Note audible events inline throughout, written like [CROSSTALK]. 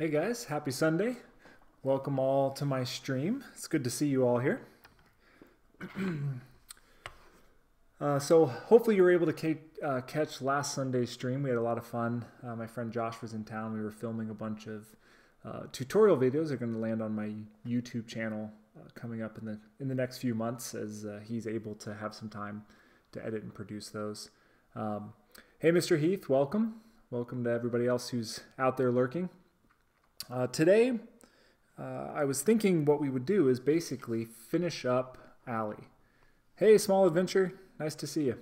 Hey guys, happy Sunday. Welcome all to my stream. It's good to see you all here. [CLEARS THROAT] uh, so, hopefully, you were able to uh, catch last Sunday's stream. We had a lot of fun. Uh, my friend Josh was in town. We were filming a bunch of uh, tutorial videos. They're going to land on my YouTube channel uh, coming up in the in the next few months as uh, he's able to have some time to edit and produce those. Um, hey, Mr. Heath, welcome. Welcome to everybody else who's out there lurking. Uh, today, uh, I was thinking what we would do is basically finish up Aly. Hey, Small Adventure, nice to see you.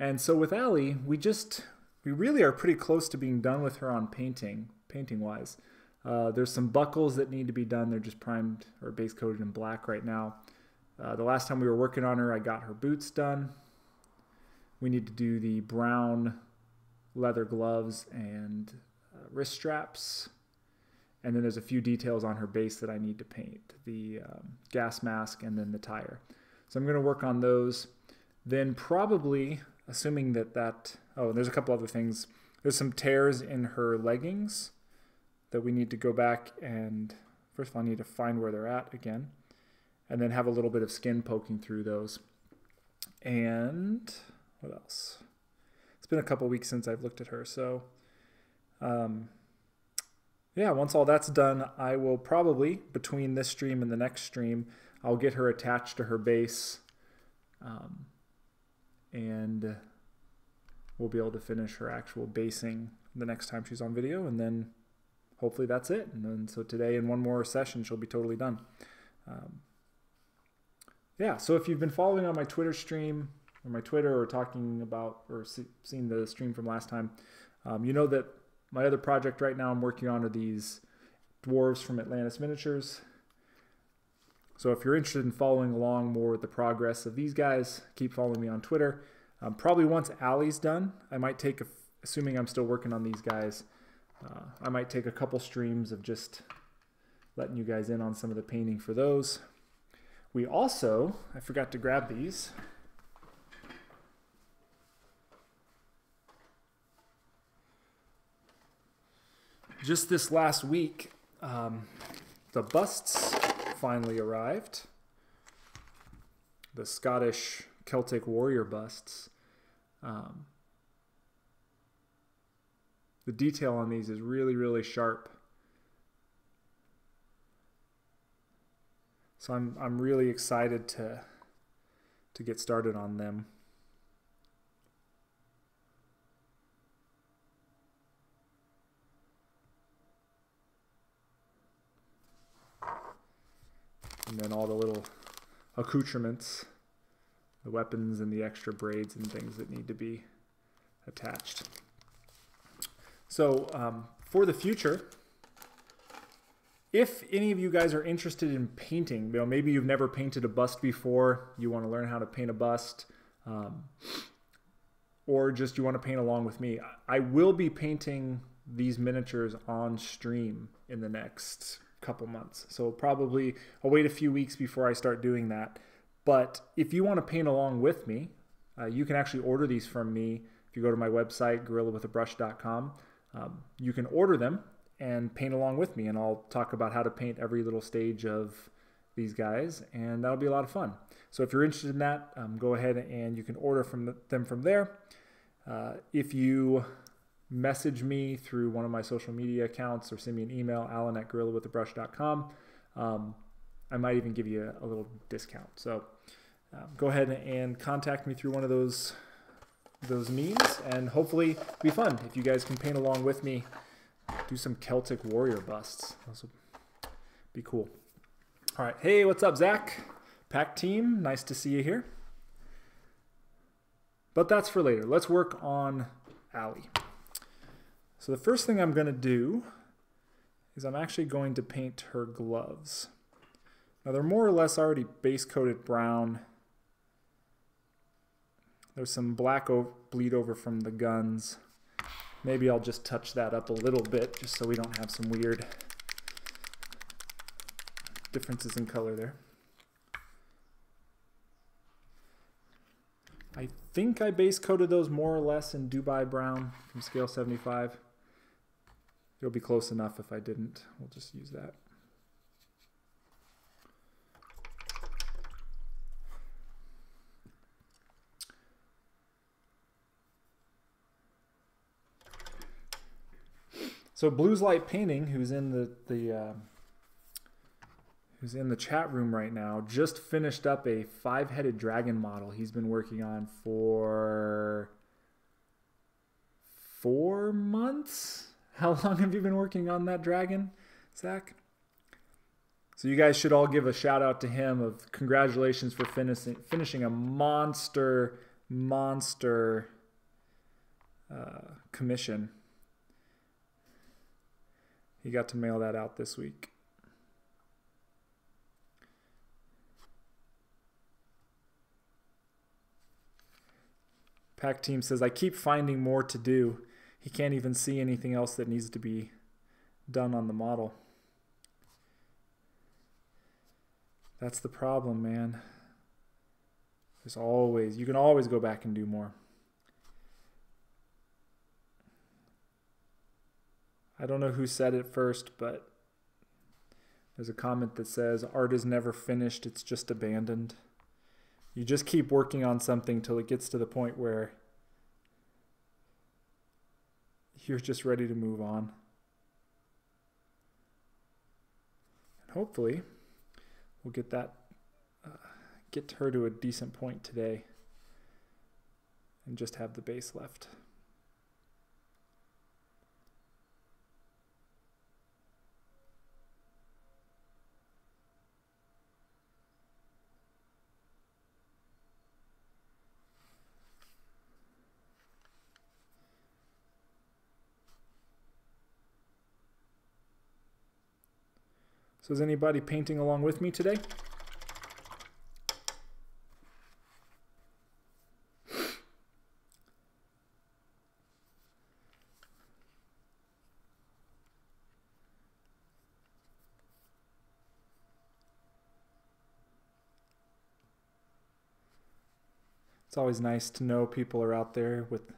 And so with Aly, we just, we really are pretty close to being done with her on painting, painting wise. Uh, there's some buckles that need to be done. They're just primed or base coated in black right now. Uh, the last time we were working on her, I got her boots done. We need to do the brown leather gloves and wrist straps. And then there's a few details on her base that I need to paint the um, gas mask and then the tire. So I'm going to work on those. Then, probably, assuming that that, oh, there's a couple other things. There's some tears in her leggings that we need to go back and, first of all, I need to find where they're at again. And then have a little bit of skin poking through those. And what else? It's been a couple weeks since I've looked at her, so um, yeah, once all that's done, I will probably, between this stream and the next stream, I'll get her attached to her base. Um, and we'll be able to finish her actual basing the next time she's on video. And then hopefully that's it. And then so today in one more session, she'll be totally done. Um, yeah, so if you've been following on my Twitter stream or my Twitter or talking about or see, seen the stream from last time, um, you know that my other project right now I'm working on are these dwarves from Atlantis Miniatures. So if you're interested in following along more with the progress of these guys, keep following me on Twitter. Um, probably once Aly's done, I might take, a, assuming I'm still working on these guys, uh, I might take a couple streams of just letting you guys in on some of the painting for those. We also, I forgot to grab these. Just this last week, um, the busts finally arrived. The Scottish Celtic warrior busts. Um, the detail on these is really, really sharp. So I'm, I'm really excited to, to get started on them. And then all the little accoutrements, the weapons and the extra braids and things that need to be attached. So um, for the future, if any of you guys are interested in painting, you know, maybe you've never painted a bust before, you want to learn how to paint a bust, um, or just you want to paint along with me, I will be painting these miniatures on stream in the next couple months. So probably I'll wait a few weeks before I start doing that. But if you want to paint along with me, uh, you can actually order these from me. If you go to my website, gorillawithabrush.com, um, you can order them and paint along with me. And I'll talk about how to paint every little stage of these guys, and that'll be a lot of fun. So if you're interested in that, um, go ahead and you can order from the, them from there. Uh, if you message me through one of my social media accounts or send me an email, alan at gorillawiththebrush.com. Um, I might even give you a, a little discount. So um, go ahead and contact me through one of those those means, and hopefully be fun. If you guys can paint along with me, do some Celtic warrior busts. Those will be cool. All right. Hey, what's up, Zach? Pack team, nice to see you here. But that's for later. Let's work on Aly. So the first thing I'm going to do is I'm actually going to paint her gloves. Now they're more or less already base coated brown. There's some black bleed over from the guns. Maybe I'll just touch that up a little bit just so we don't have some weird differences in color there. I think I base coated those more or less in Dubai Brown from scale 75. It'll be close enough if I didn't. We'll just use that. So Blues Light Painting, who's in the the uh, who's in the chat room right now, just finished up a five-headed dragon model he's been working on for four months. How [LAUGHS] long have you been working on that dragon, Zach? So you guys should all give a shout out to him of congratulations for finishing finishing a monster monster uh, commission. He got to mail that out this week. Pack team says, I keep finding more to do. He can't even see anything else that needs to be done on the model. That's the problem, man. There's always, you can always go back and do more. I don't know who said it first, but there's a comment that says, Art is never finished, it's just abandoned. You just keep working on something till it gets to the point where you're just ready to move on. And hopefully, we'll get that, uh, get her to a decent point today and just have the base left. So is anybody painting along with me today? It's always nice to know people are out there with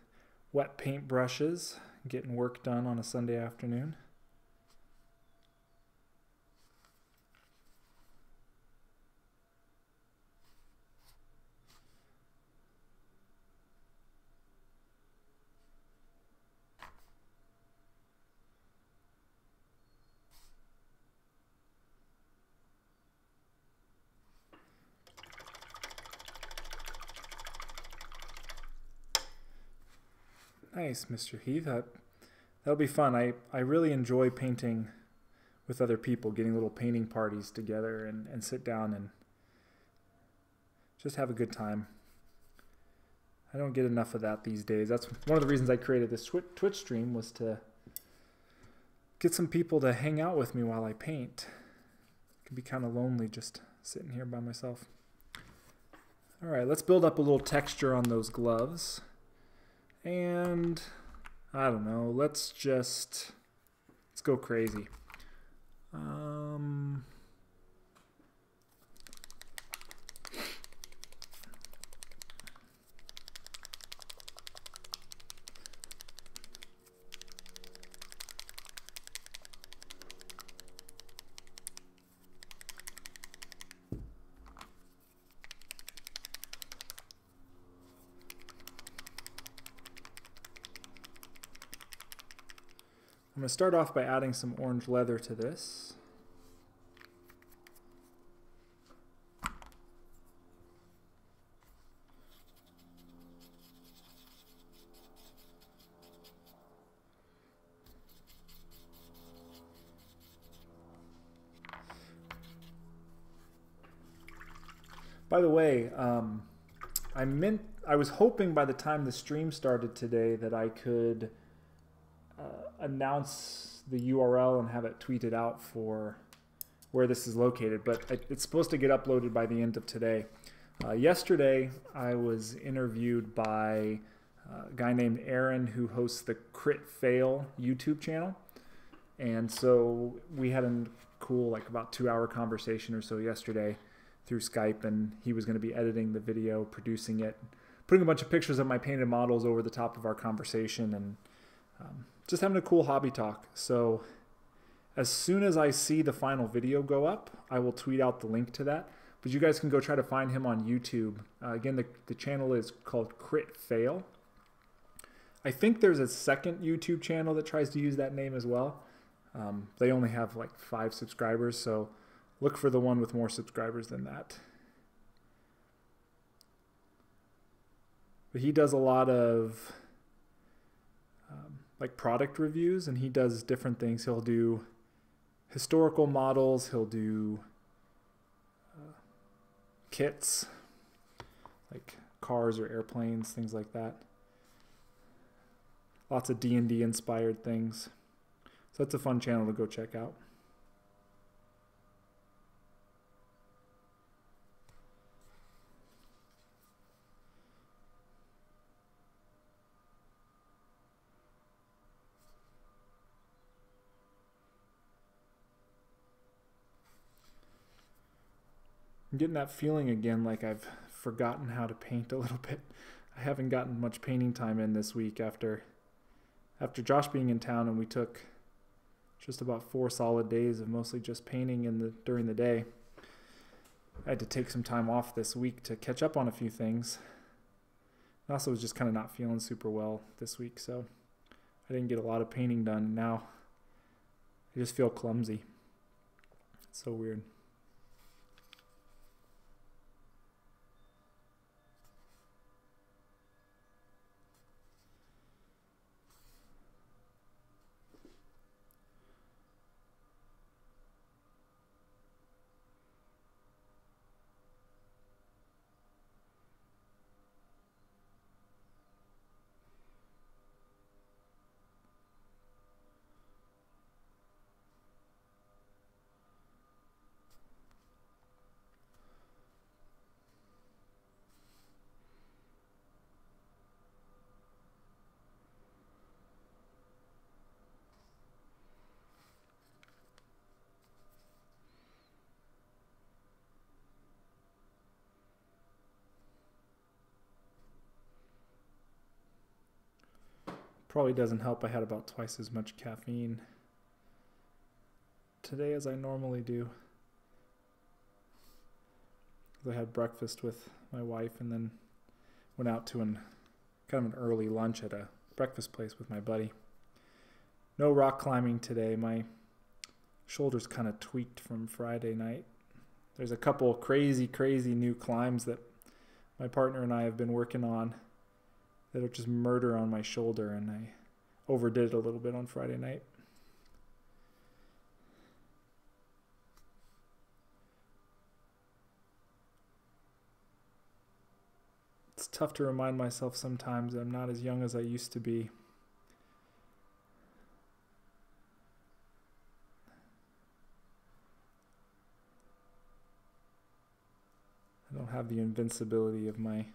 wet paint brushes getting work done on a Sunday afternoon. Nice, Mr. Heath. That, that'll be fun. I, I really enjoy painting with other people, getting little painting parties together and, and sit down and just have a good time. I don't get enough of that these days. That's one of the reasons I created this Twitch stream was to get some people to hang out with me while I paint. It can be kind of lonely just sitting here by myself. All right, let's build up a little texture on those gloves. And I don't know, let's just let's go crazy. Um to start off by adding some orange leather to this. By the way, um, I meant I was hoping by the time the stream started today that I could announce the URL and have it tweeted out for where this is located, but it's supposed to get uploaded by the end of today. Uh, yesterday, I was interviewed by a guy named Aaron who hosts the Crit Fail YouTube channel. And so we had a cool, like about two hour conversation or so yesterday through Skype, and he was going to be editing the video, producing it, putting a bunch of pictures of my painted models over the top of our conversation, and um, just having a cool hobby talk. So as soon as I see the final video go up, I will tweet out the link to that. But you guys can go try to find him on YouTube. Uh, again, the, the channel is called Crit Fail. I think there's a second YouTube channel that tries to use that name as well. Um, they only have like five subscribers, so look for the one with more subscribers than that. But he does a lot of like product reviews, and he does different things. He'll do historical models. He'll do uh, kits, like cars or airplanes, things like that. Lots of D and D inspired things. So that's a fun channel to go check out. I'm getting that feeling again like I've forgotten how to paint a little [LAUGHS] bit. I haven't gotten much painting time in this week after after Josh being in town and we took just about four solid days of mostly just painting in the during the day. I had to take some time off this week to catch up on a few things. I also was just kind of not feeling super well this week, so I didn't get a lot of painting done. Now I just feel clumsy. It's so weird. Probably doesn't help. I had about twice as much caffeine today as I normally do. I had breakfast with my wife and then went out to an kind of an early lunch at a breakfast place with my buddy. No rock climbing today. My shoulders kind of tweaked from Friday night. There's a couple crazy, crazy new climbs that my partner and I have been working on that are just murder on my shoulder, and I overdid it a little bit on Friday night. It's tough to remind myself sometimes I'm not as young as I used to be. I don't have the invincibility of my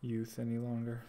youth any longer.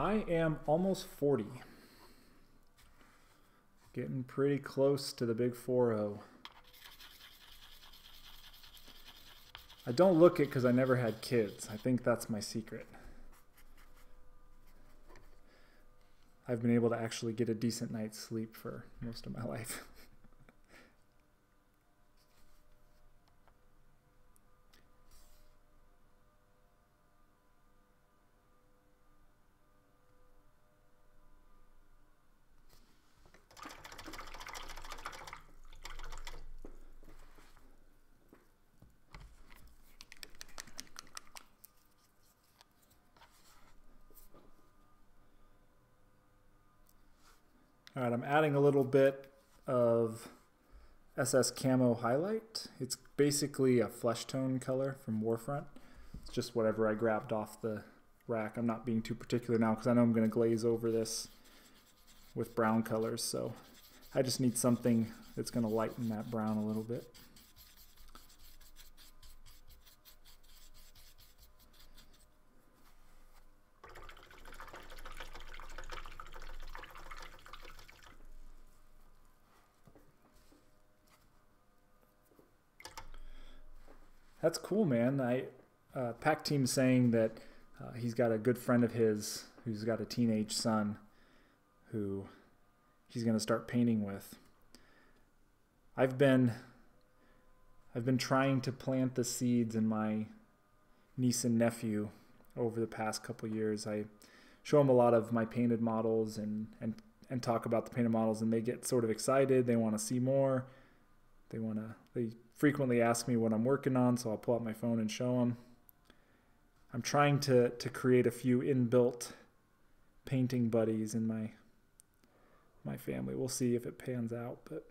I am almost 40. Getting pretty close to the big 4-0. I don't look it because I never had kids. I think that's my secret. I've been able to actually get a decent night's sleep for most of my [LAUGHS] life. All right, I'm adding a little bit of SS Camo Highlight. It's basically a flesh tone color from Warfront. It's just whatever I grabbed off the rack. I'm not being too particular now because I know I'm going to glaze over this with brown colors. So I just need something that's going to lighten that brown a little bit. That's cool, man. I uh, Pack Team saying that uh, he's got a good friend of his who's got a teenage son who he's going to start painting with. I've been I've been trying to plant the seeds in my niece and nephew over the past couple years. I show them a lot of my painted models and and and talk about the painted models and they get sort of excited. They want to see more. They want to they frequently ask me what I'm working on, so I'll pull out my phone and show them. I'm trying to to create a few inbuilt painting buddies in my my family. We'll see if it pans out, but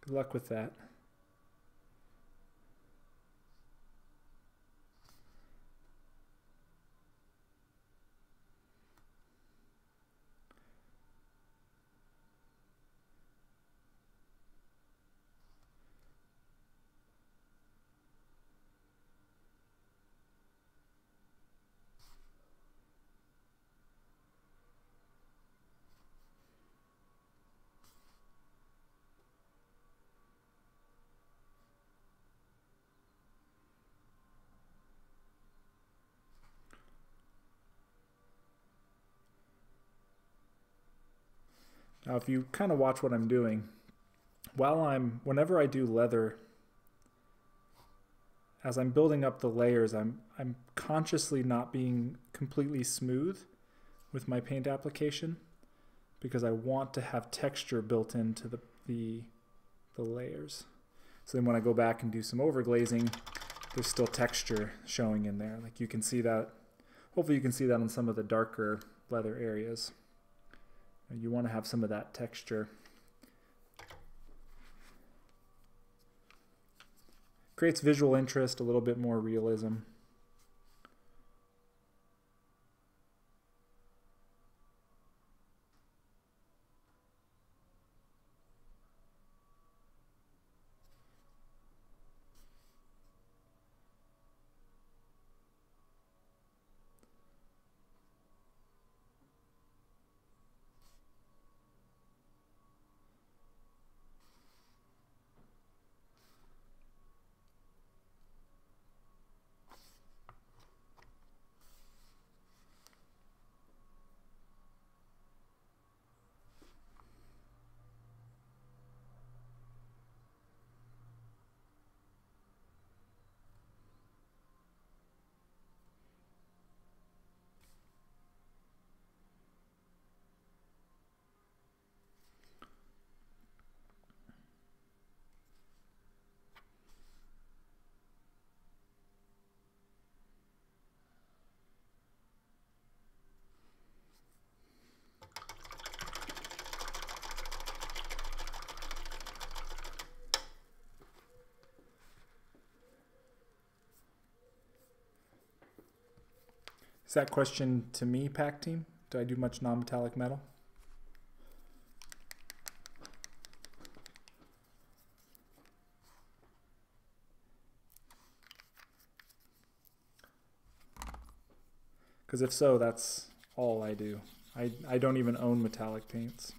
good luck with that. Now, if you kind of watch what I'm doing, while I'm, whenever I do leather, as I'm building up the layers, I'm, I'm consciously not being completely smooth with my paint application because I want to have texture built into the, the, the layers. So then when I go back and do some overglazing, there's still texture showing in there. Like you can see that, hopefully you can see that on some of the darker leather areas. You want to have some of that texture. Creates visual interest, a little bit more realism. Is that question to me, Pack Team? Do I do much non-metallic metal? Because if so, that's all I do. I, I don't even own metallic paints.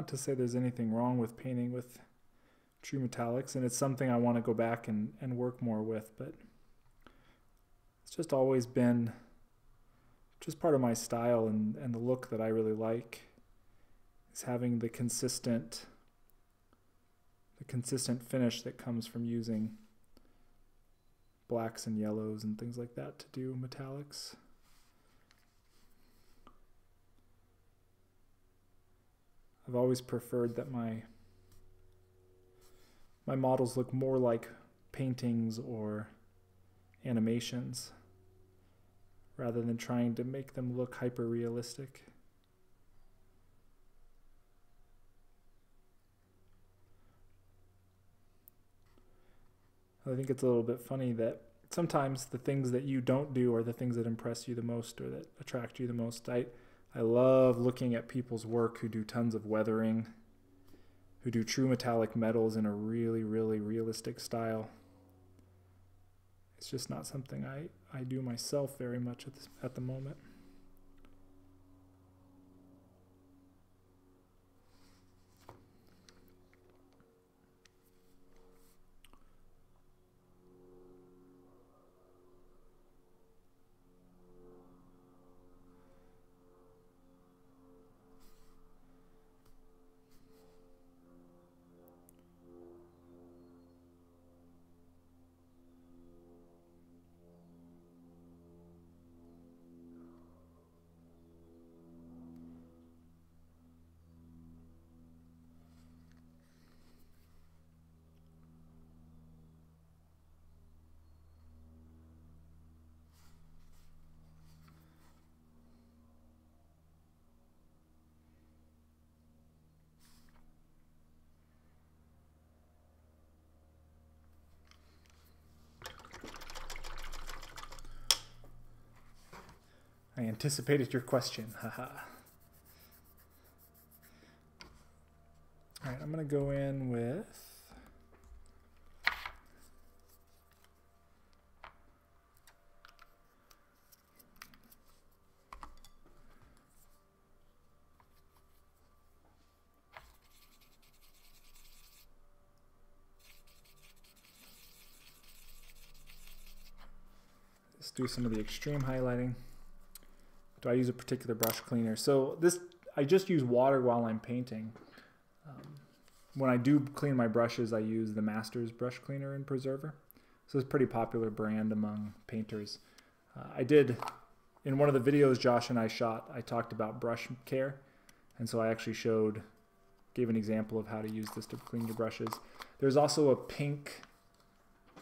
Not to say there's anything wrong with painting with true metallics, and it's something I want to go back and, and work more with, but it's just always been just part of my style and, and the look that I really like is having the consistent the consistent finish that comes from using blacks and yellows and things like that to do metallics. I've always preferred that my my models look more like paintings or animations rather than trying to make them look hyper realistic. I think it's a little bit funny that sometimes the things that you don't do are the things that impress you the most or that attract you the most. I I love looking at people's work who do tons of weathering, who do true metallic metals in a really really realistic style. It's just not something I I do myself very much at this, at the moment. Anticipated your question. [LAUGHS] Haha. All right, I'm going to go in with Let's do some of the extreme highlighting do I use a particular brush cleaner? So this, I just use water while I'm painting. Um, when I do clean my brushes, I use the Masters brush cleaner and preserver. So it's a pretty popular brand among painters. Uh, I did, in one of the videos Josh and I shot, I talked about brush care. And so I actually showed, gave an example of how to use this to clean your brushes. There's also a pink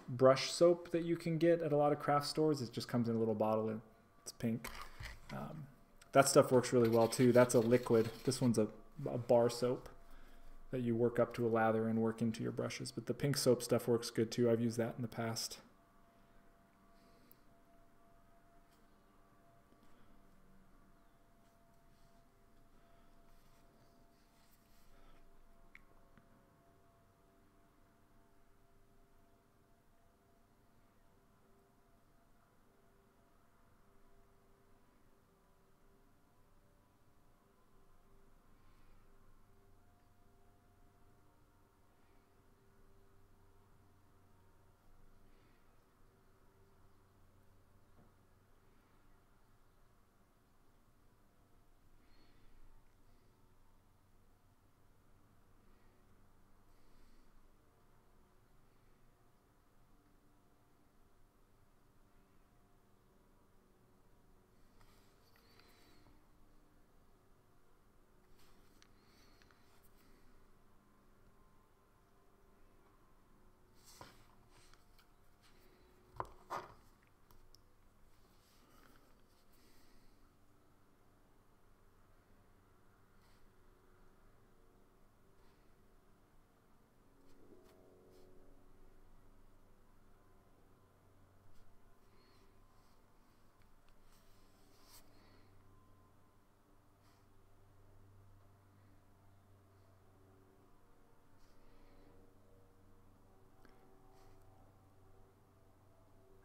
brush soap that you can get at a lot of craft stores. It just comes in a little bottle and it's pink. Um, that stuff works really well too. That's a liquid. This one's a, a bar soap that you work up to a lather and work into your brushes. But the pink soap stuff works good too. I've used that in the past.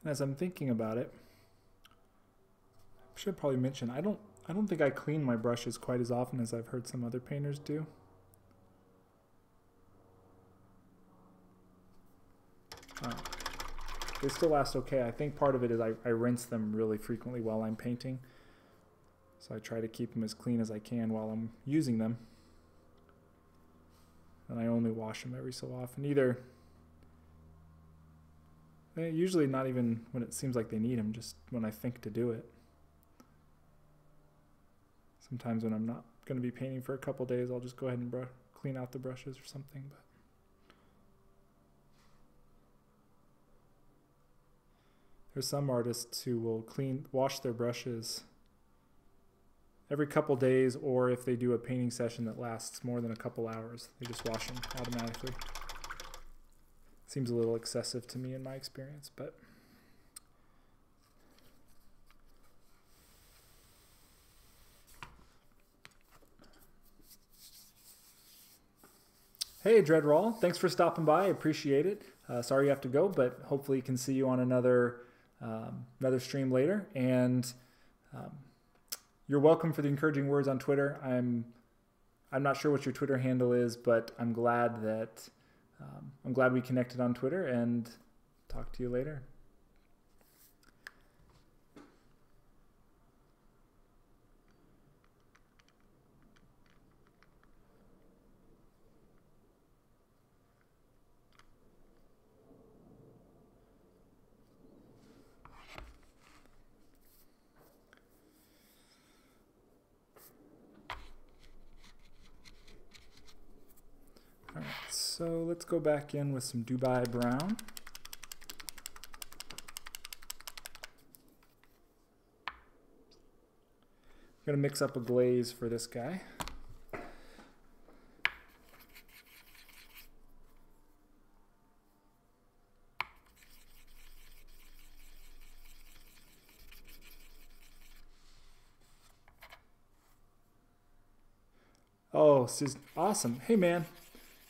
And as I'm thinking about it, I should probably mention I don't I don't think I clean my brushes quite as often as I've heard some other painters do. Uh, they still last okay. I think part of it is I, I rinse them really frequently while I'm painting. So I try to keep them as clean as I can while I'm using them. And I only wash them every so often, either Eh, usually not even when it seems like they need them, just when I think to do it. Sometimes when I'm not going to be painting for a couple days, I'll just go ahead and clean out the brushes or something. But There's some artists who will clean, wash their brushes every couple days, or if they do a painting session that lasts more than a couple hours, they just wash them automatically. Seems a little excessive to me in my experience, but. Hey, Dreadroll, thanks for stopping by. I appreciate it. Uh, sorry you have to go, but hopefully, can see you on another um, another stream later. And um, you're welcome for the encouraging words on Twitter. I'm I'm not sure what your Twitter handle is, but I'm glad that um, I'm glad we connected on Twitter and talk to you later. So let's go back in with some Dubai Brown. I'm going to mix up a glaze for this guy. Oh, this is awesome. Hey, man.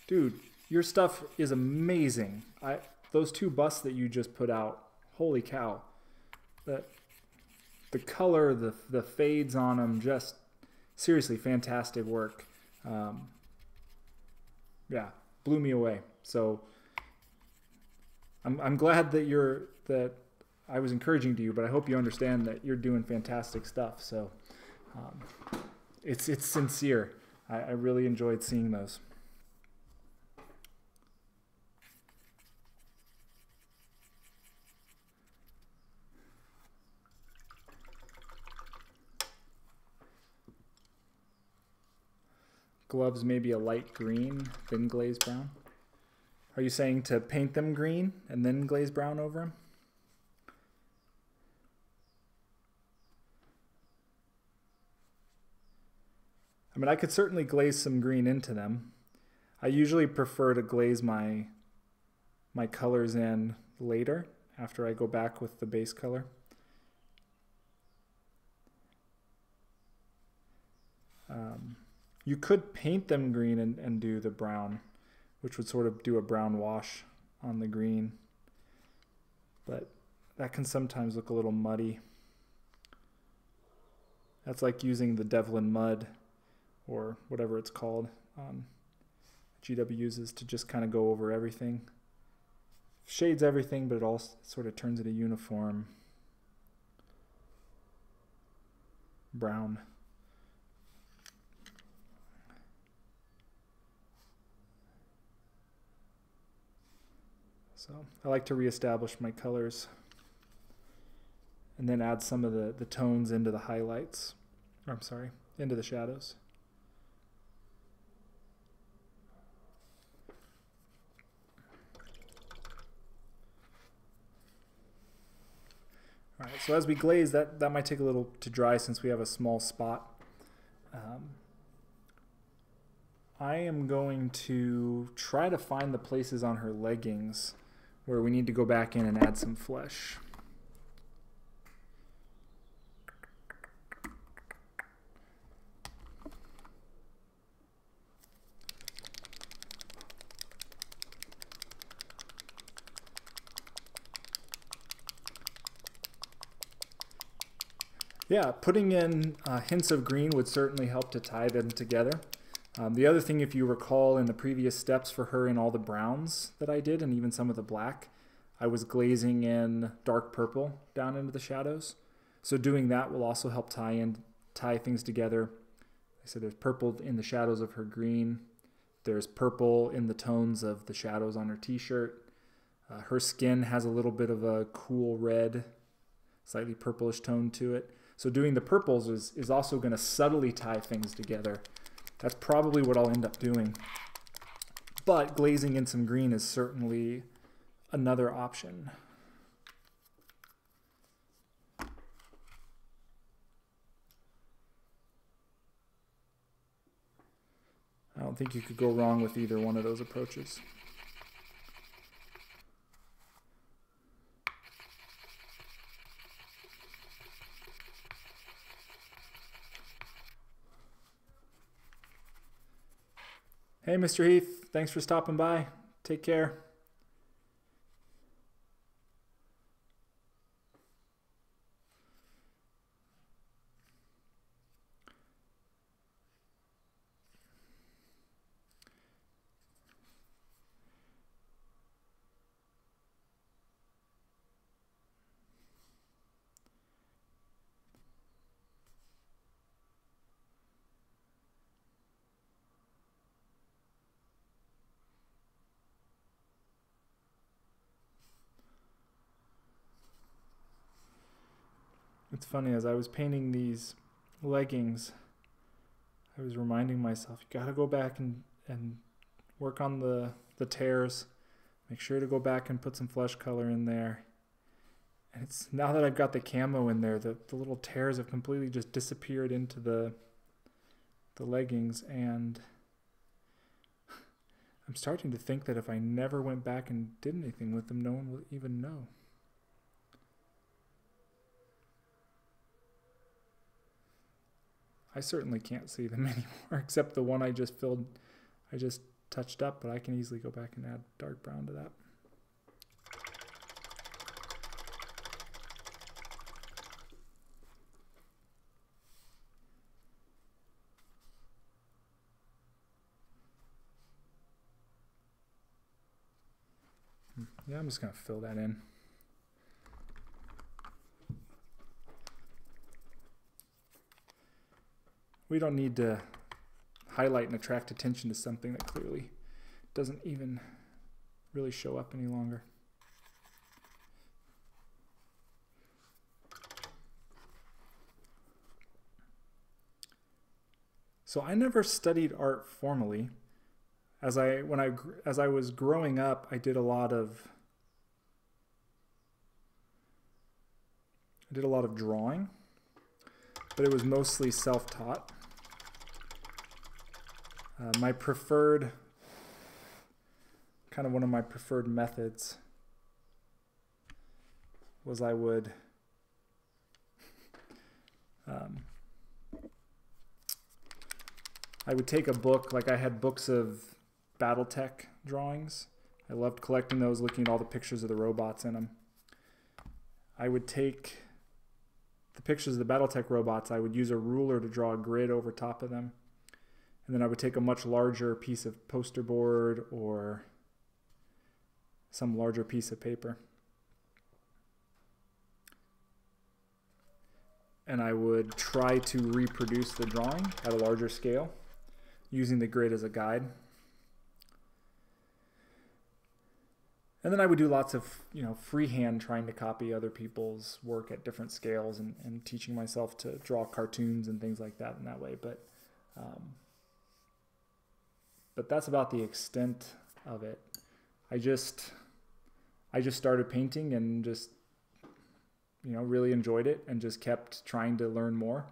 Dude, your stuff is amazing. I those two busts that you just put out, holy cow. That the color, the the fades on them, just seriously fantastic work. Um, yeah, blew me away. So I'm I'm glad that you're that I was encouraging to you, but I hope you understand that you're doing fantastic stuff. So um, it's it's sincere. I, I really enjoyed seeing those. Gloves maybe a light green, then glaze brown? Are you saying to paint them green and then glaze brown over them? I mean, I could certainly glaze some green into them. I usually prefer to glaze my my colors in later after I go back with the base color. Um, you could paint them green and, and do the brown, which would sort of do a brown wash on the green. But that can sometimes look a little muddy. That's like using the Devlan mud or whatever it's called um, GW uses to just kind of go over everything. Shades everything, but it all sort of turns it a uniform brown. So I like to reestablish my colors and then add some of the, the tones into the highlights. Or, I'm sorry, into the shadows. All right, so as we glaze, that, that might take a little to dry since we have a small spot. Um, I am going to try to find the places on her leggings where we need to go back in and add some flesh. Yeah, putting in uh, hints of green would certainly help to tie them together. Um, the other thing, if you recall in the previous steps for her in all the browns that I did, and even some of the black, I was glazing in dark purple down into the shadows. So doing that will also help tie in tie things together. I said there's purple in the shadows of her green. There's purple in the tones of the shadows on her t-shirt. Uh, her skin has a little bit of a cool red, slightly purplish tone to it. So doing the purples is, is also going to subtly tie things together. That's probably what I'll end up doing. But glazing in some green is certainly another option. I don't think you could go wrong with either one of those approaches. Hey, Mr. Heath, thanks for stopping by. Take care. Funny, as I was painting these leggings, I was reminding myself, you gotta go back and, and work on the, the tears. Make sure to go back and put some flesh color in there. And it's now that I've got the camo in there, the, the little tears have completely just disappeared into the the leggings and I'm starting to think that if I never went back and did anything with them, no one will even know. I certainly can't see them [LAUGHS] anymore, except the one I just filled, I just touched up, but I can easily go back and add dark brown to that. Hmm, yeah, I'm just going to fill that in. We don't need to highlight and attract attention to something that clearly doesn't even really show up any longer. So I never studied art formally. As I when I as I was growing up, I did a lot of I did a lot of drawing, but it was mostly self-taught. Uh, my preferred, kind of one of my preferred methods was I would um, I would take a book, like I had books of Battletech drawings. I loved collecting those, looking at all the pictures of the robots in them. I would take the pictures of the Battletech robots, I would use a ruler to draw a grid over top of them and then I would take a much larger piece of poster board or some larger piece of paper. And I would try to reproduce the drawing at a larger scale using the grid as a guide. And then I would do lots of, you know, freehand trying to copy other people's work at different scales and, and teaching myself to draw cartoons and things like that in that way. But um, but that's about the extent of it. I just I just started painting and just you know really enjoyed it and just kept trying to learn more.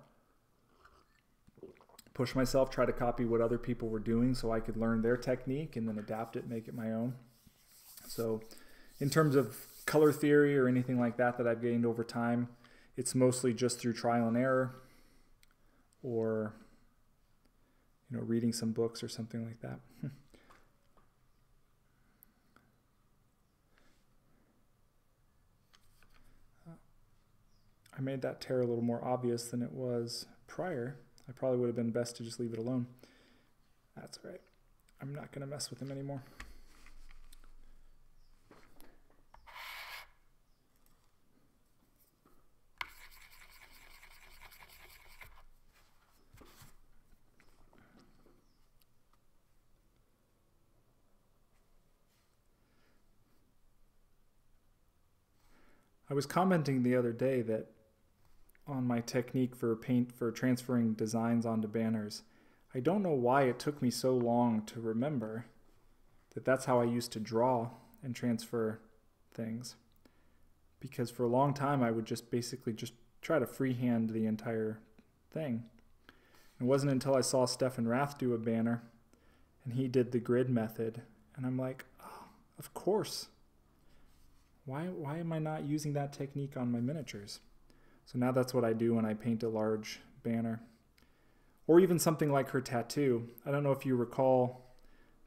Push myself, try to copy what other people were doing so I could learn their technique and then adapt it, make it my own. So, in terms of color theory or anything like that that I've gained over time, it's mostly just through trial and error or you know, reading some books or something like that. [LAUGHS] I made that tear a little more obvious than it was prior. I probably would have been best to just leave it alone. That's right. I'm not going to mess with him anymore. I was commenting the other day that on my technique for paint for transferring designs onto banners. I don't know why it took me so long to remember that that's how I used to draw and transfer things. Because for a long time I would just basically just try to freehand the entire thing. It wasn't until I saw Stefan Rath do a banner and he did the grid method and I'm like, oh, of course. Why, why am I not using that technique on my miniatures? So now that's what I do when I paint a large banner. Or even something like her tattoo. I don't know if you recall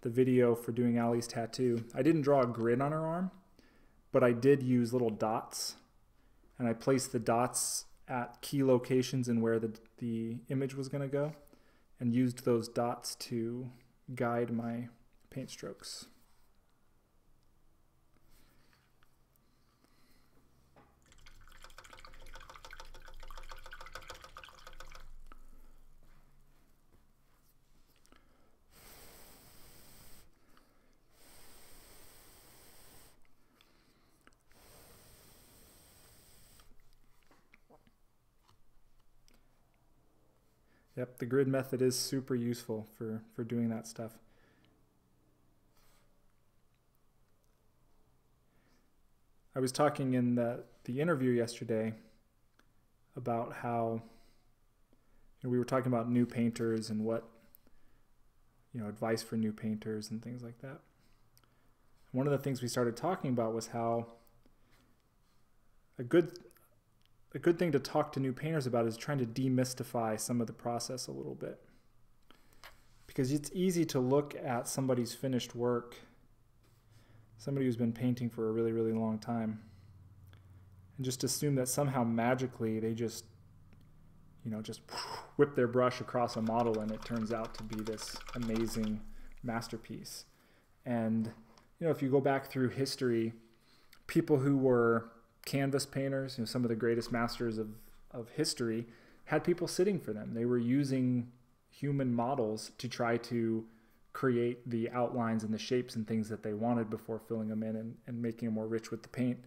the video for doing Aly's tattoo. I didn't draw a grid on her arm, but I did use little dots. And I placed the dots at key locations and where the, the image was going to go and used those dots to guide my paint strokes. Yep, the grid method is super useful for, for doing that stuff. I was talking in the, the interview yesterday about how you know, we were talking about new painters and what you know advice for new painters and things like that. One of the things we started talking about was how a good a good thing to talk to new painters about is trying to demystify some of the process a little bit. Because it's easy to look at somebody's finished work, somebody who's been painting for a really, really long time, and just assume that somehow magically they just, you know, just whip their brush across a model and it turns out to be this amazing masterpiece. And, you know, if you go back through history, people who were canvas painters, you know, some of the greatest masters of, of history, had people sitting for them. They were using human models to try to create the outlines and the shapes and things that they wanted before filling them in and, and making them more rich with the paint.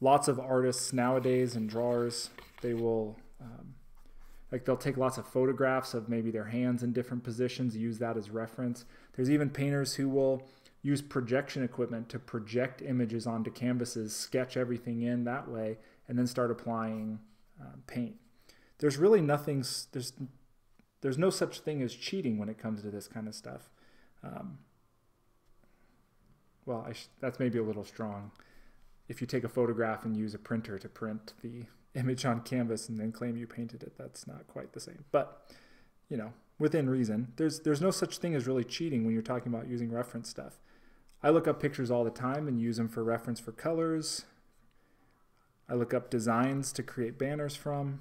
Lots of artists nowadays and drawers, they will, um, like they'll take lots of photographs of maybe their hands in different positions, use that as reference. There's even painters who will use projection equipment to project images onto canvases, sketch everything in that way, and then start applying uh, paint. There's really nothing, there's, there's no such thing as cheating when it comes to this kind of stuff. Um, well, that's maybe a little strong. If you take a photograph and use a printer to print the [LAUGHS] image on canvas and then claim you painted it, that's not quite the same. But, you know, within reason, there's, there's no such thing as really cheating when you're talking about using reference stuff. I look up pictures all the time and use them for reference for colors. I look up designs to create banners from.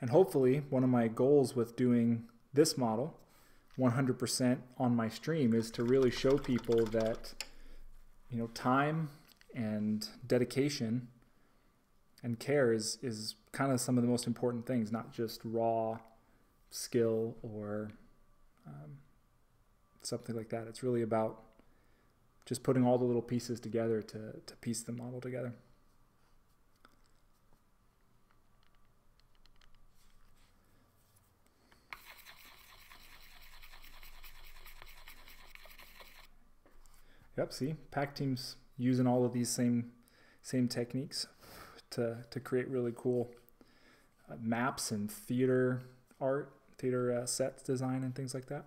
And hopefully, one of my goals with doing this model 100% on my stream is to really show people that you know time and dedication and care is is kind of some of the most important things, not just raw skill or um, something like that. It's really about just putting all the little pieces together to, to piece the model together. Yep, see, pack teams using all of these same same techniques to, to create really cool uh, maps and theater art theater uh, sets design and things like that.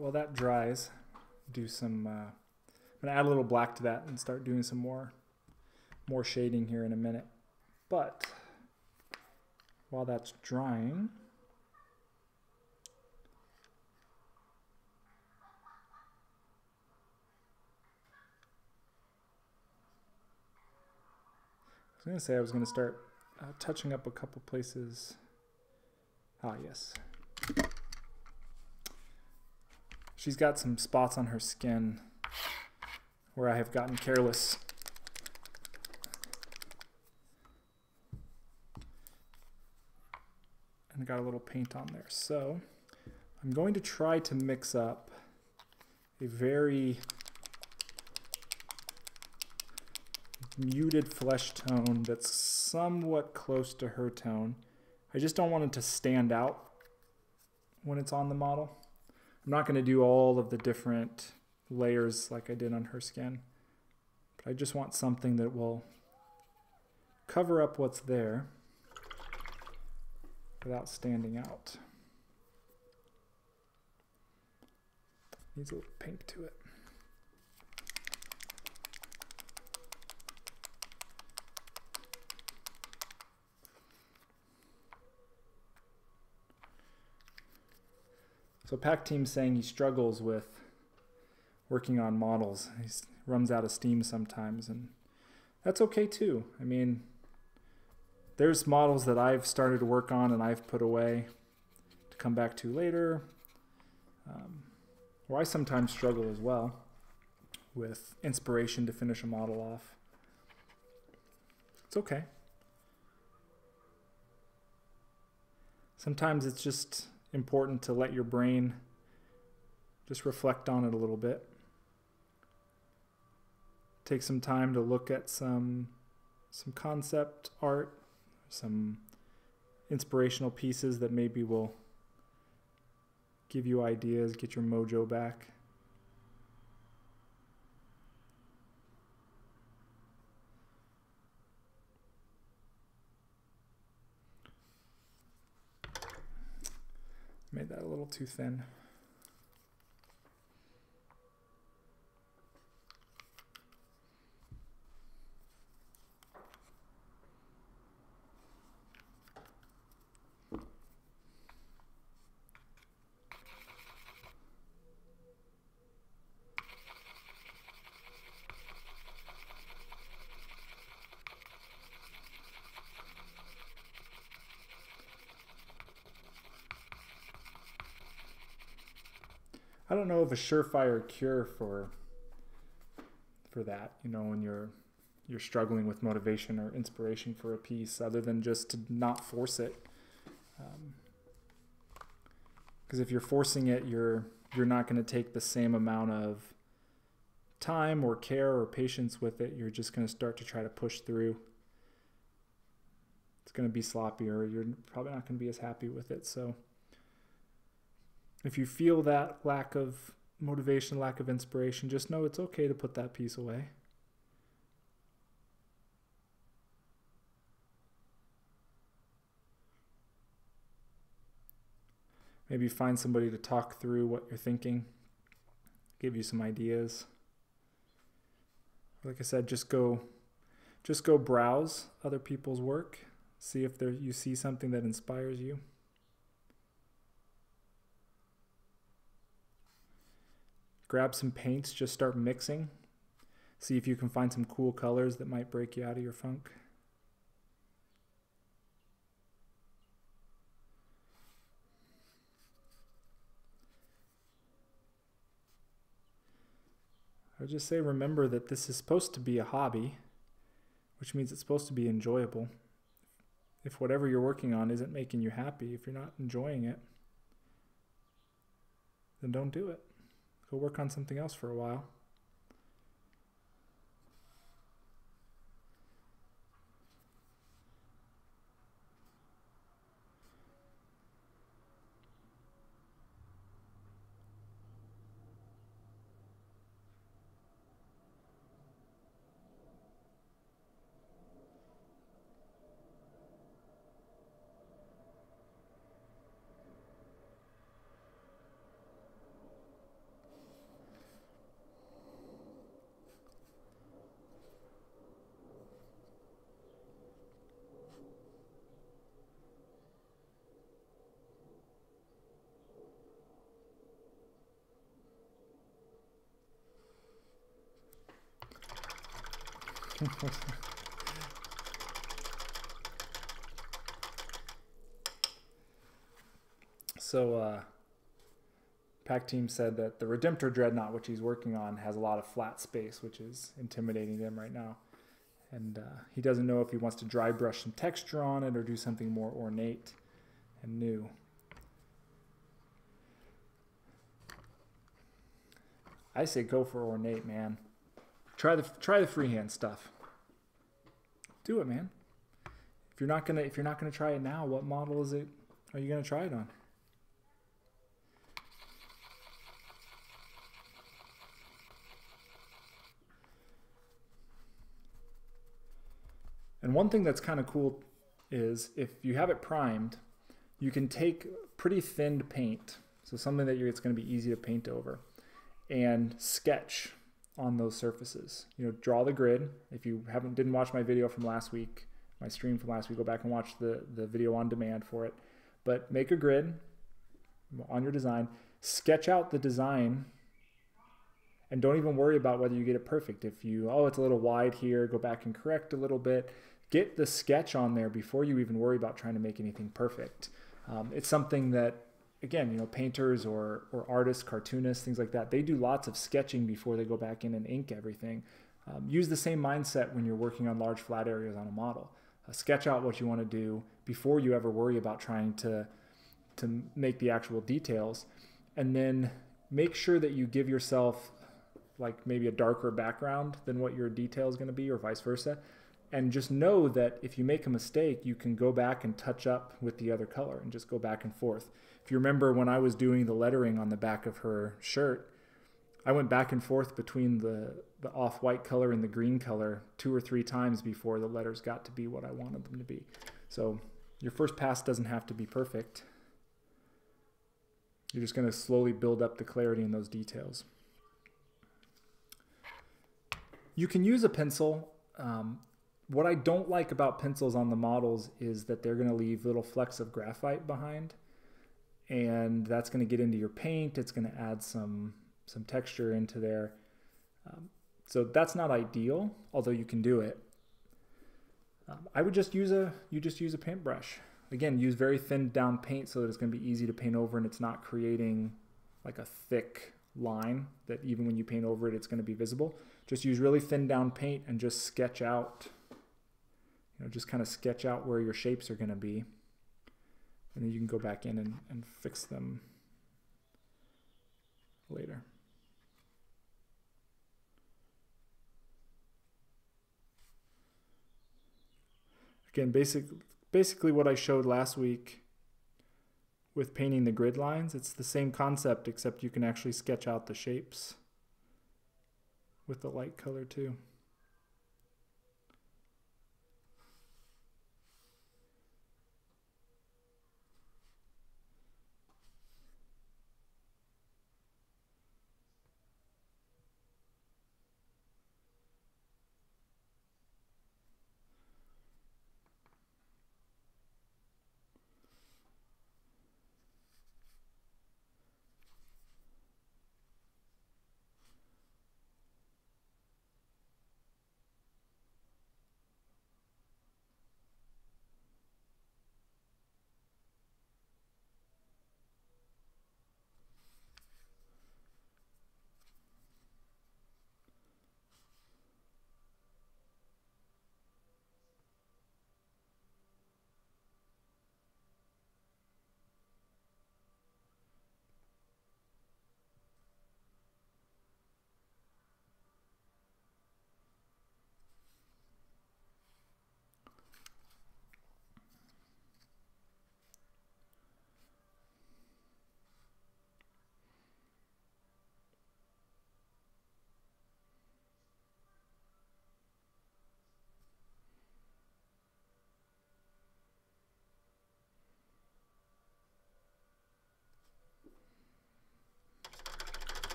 While that dries, do some. Uh, I'm gonna add a little black to that and start doing some more, more shading here in a minute. But while that's drying, I was gonna say I was gonna start uh, touching up a couple places. Ah, yes. She's got some spots on her skin where I have gotten careless. And got a little paint on there. So I'm going to try to mix up a very muted flesh tone that's somewhat close to her tone. I just don't want it to stand out when it's on the model. I'm not going to do all of the different layers like I did on her skin. But I just want something that will cover up what's there without standing out. Needs a little pink to it. So Pack Team's saying he struggles with working on models. He runs out of steam sometimes, and that's okay too. I mean, there's models that I've started to work on and I've put away to come back to later. Um, or I sometimes struggle as well with inspiration to finish a model off. It's okay. Sometimes it's just important to let your brain just reflect on it a little bit. Take some time to look at some some concept art, some inspirational pieces that maybe will give you ideas, get your mojo back. Made that a little too thin. Know of a surefire cure for for that. You know, when you're you're struggling with motivation or inspiration for a piece, other than just to not force it. Because um, if you're forcing it, you're you're not going to take the same amount of time or care or patience with it. You're just going to start to try to push through. It's going to be sloppier. You're probably not going to be as happy with it. So. If you feel that lack of motivation, lack of inspiration, just know it's okay to put that piece away. Maybe find somebody to talk through what you're thinking, give you some ideas. Like I said, just go just go browse other people's work, see if there you see something that inspires you. Grab some paints, just start mixing. See if you can find some cool colors that might break you out of your funk. I would just say remember that this is supposed to be a hobby, which means it's supposed to be enjoyable. If whatever you're working on isn't making you happy, if you're not enjoying it, then don't do it. Go work on something else for a while. Pack Team said that the Redemptor Dreadnought, which he's working on, has a lot of flat space, which is intimidating him right now. And uh, he doesn't know if he wants to dry brush some texture on it or do something more ornate and new. I say go for ornate, man. Try the try the freehand stuff. Do it, man. If you're not gonna if you're not gonna try it now, what model is it? Are you gonna try it on? And one thing that's kind of cool is if you have it primed, you can take pretty thinned paint, so something that it's going to be easy to paint over, and sketch on those surfaces. You know, draw the grid. If you haven't didn't watch my video from last week, my stream from last week, go back and watch the the video on demand for it. But make a grid on your design, sketch out the design and don't even worry about whether you get it perfect. If you, oh, it's a little wide here, go back and correct a little bit get the sketch on there before you even worry about trying to make anything perfect. Um, it's something that, again, you know, painters or, or artists, cartoonists, things like that, they do lots of sketching before they go back in and ink everything. Um, use the same mindset when you're working on large flat areas on a model. Uh, sketch out what you want to do before you ever worry about trying to, to make the actual details. And then make sure that you give yourself like maybe a darker background than what your detail is going to be or vice versa and just know that if you make a mistake, you can go back and touch up with the other color and just go back and forth. If you remember when I was doing the lettering on the back of her shirt, I went back and forth between the, the off-white color and the green color two or three times before the letters got to be what I wanted them to be. So your first pass doesn't have to be perfect. You're just going to slowly build up the clarity in those details. You can use a pencil. Um, what I don't like about pencils on the models is that they're going to leave little flecks of graphite behind and that's going to get into your paint. It's going to add some some texture into there. Um, so that's not ideal, although you can do it. Um, I would just use a you just use a paintbrush. Again, use very thin down paint so that it's going to be easy to paint over and it's not creating like a thick line that even when you paint over it, it's going to be visible. Just use really thin down paint and just sketch out you know, just kind of sketch out where your shapes are going to be. And then you can go back in and, and fix them later. Again, basic, basically what I showed last week with painting the grid lines, it's the same concept except you can actually sketch out the shapes with the light color too.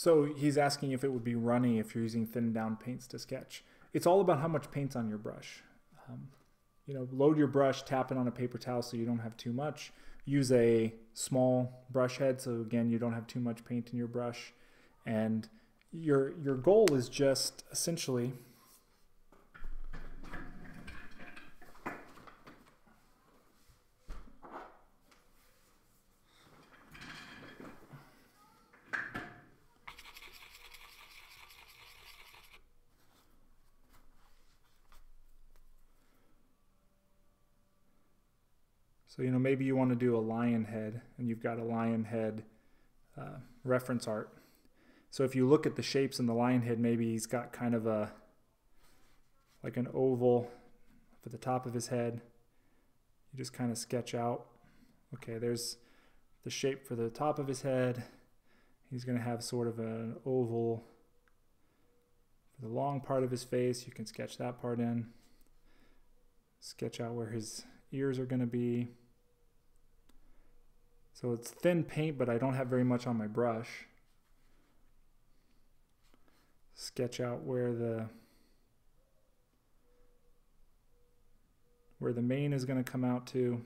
So he's asking if it would be runny if you're using thin down paints to sketch. It's all about how much paint's on your brush. Um, you know, load your brush, tap it on a paper towel so you don't have too much. Use a small brush head so again you don't have too much paint in your brush. And your your goal is just essentially So, you know, maybe you want to do a lion head and you've got a lion head uh, reference art. So if you look at the shapes in the lion head, maybe he's got kind of a, like an oval for the top of his head. You just kind of sketch out, okay, there's the shape for the top of his head. He's going to have sort of an oval for the long part of his face. You can sketch that part in. Sketch out where his ears are going to be. So it's thin paint, but I don't have very much on my brush. Sketch out where the where the mane is going to come out to.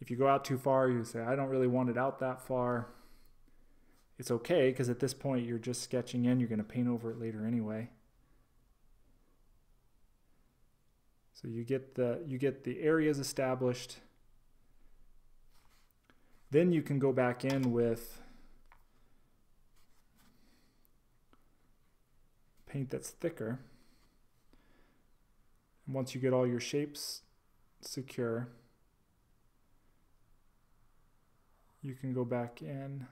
If you go out too far, you say, I don't really want it out that far. It's okay because at this point you're just sketching in, you're going to paint over it later anyway. So you get the you get the areas established. Then you can go back in with paint that's thicker. And once you get all your shapes secure, you can go back in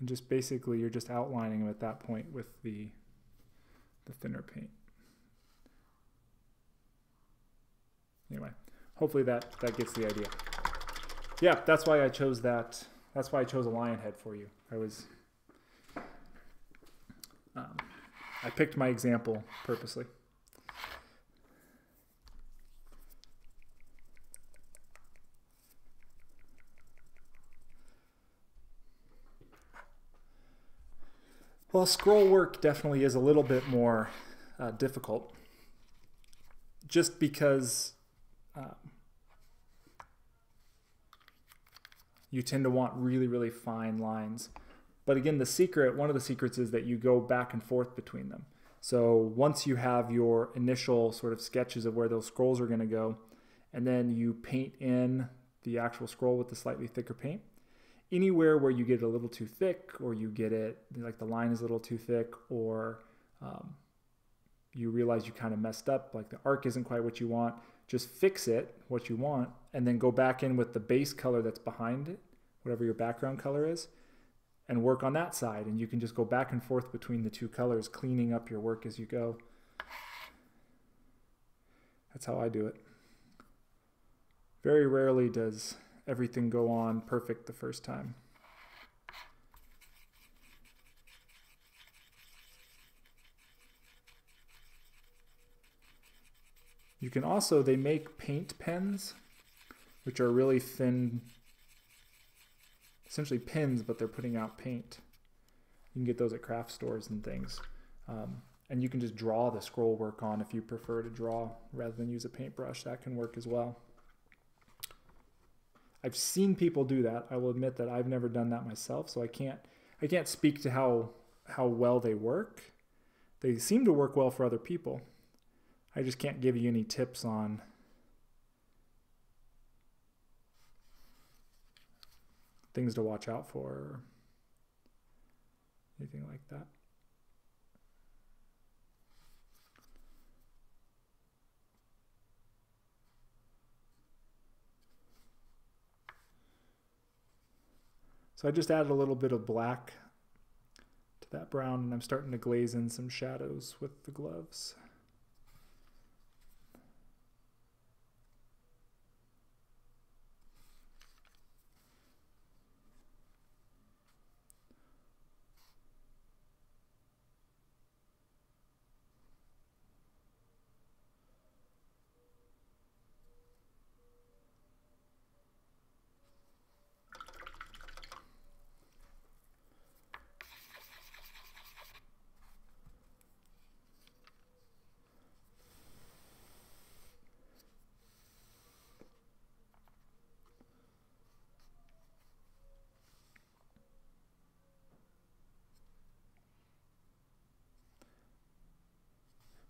and just basically you're just outlining them at that point with the the thinner paint. Anyway, hopefully that that gets the idea. Yeah, that's why I chose that. That's why I chose a lion head for you. I was um, I picked my example purposely. Well, scroll work definitely is a little bit more uh, difficult just because um, you tend to want really, really fine lines. But again, the secret, one of the secrets is that you go back and forth between them. So once you have your initial sort of sketches of where those scrolls are going to go, and then you paint in the actual scroll with the slightly thicker paint, anywhere where you get it a little too thick or you get it like the line is a little too thick or um, you realize you kind of messed up like the arc isn't quite what you want just fix it what you want and then go back in with the base color that's behind it whatever your background color is and work on that side. And you can just go back and forth between the two colors cleaning up your work as you go. That's how i do it. Very rarely does everything go on perfect the first time. You can also, they make paint pens, which are really thin, essentially pins, but they're putting out paint. You can get those at craft stores and things. Um, and you can just draw the scroll work on if you prefer to draw rather than use a paintbrush. That can work as well. I've seen people do that. I will admit that I've never done that myself, so I can't I can't speak to how how well they work. They seem to work well for other people. I just can't give you any tips on things to watch out for or anything like that. So I just added a little bit of black to that brown and I'm starting to glaze in some shadows with the gloves.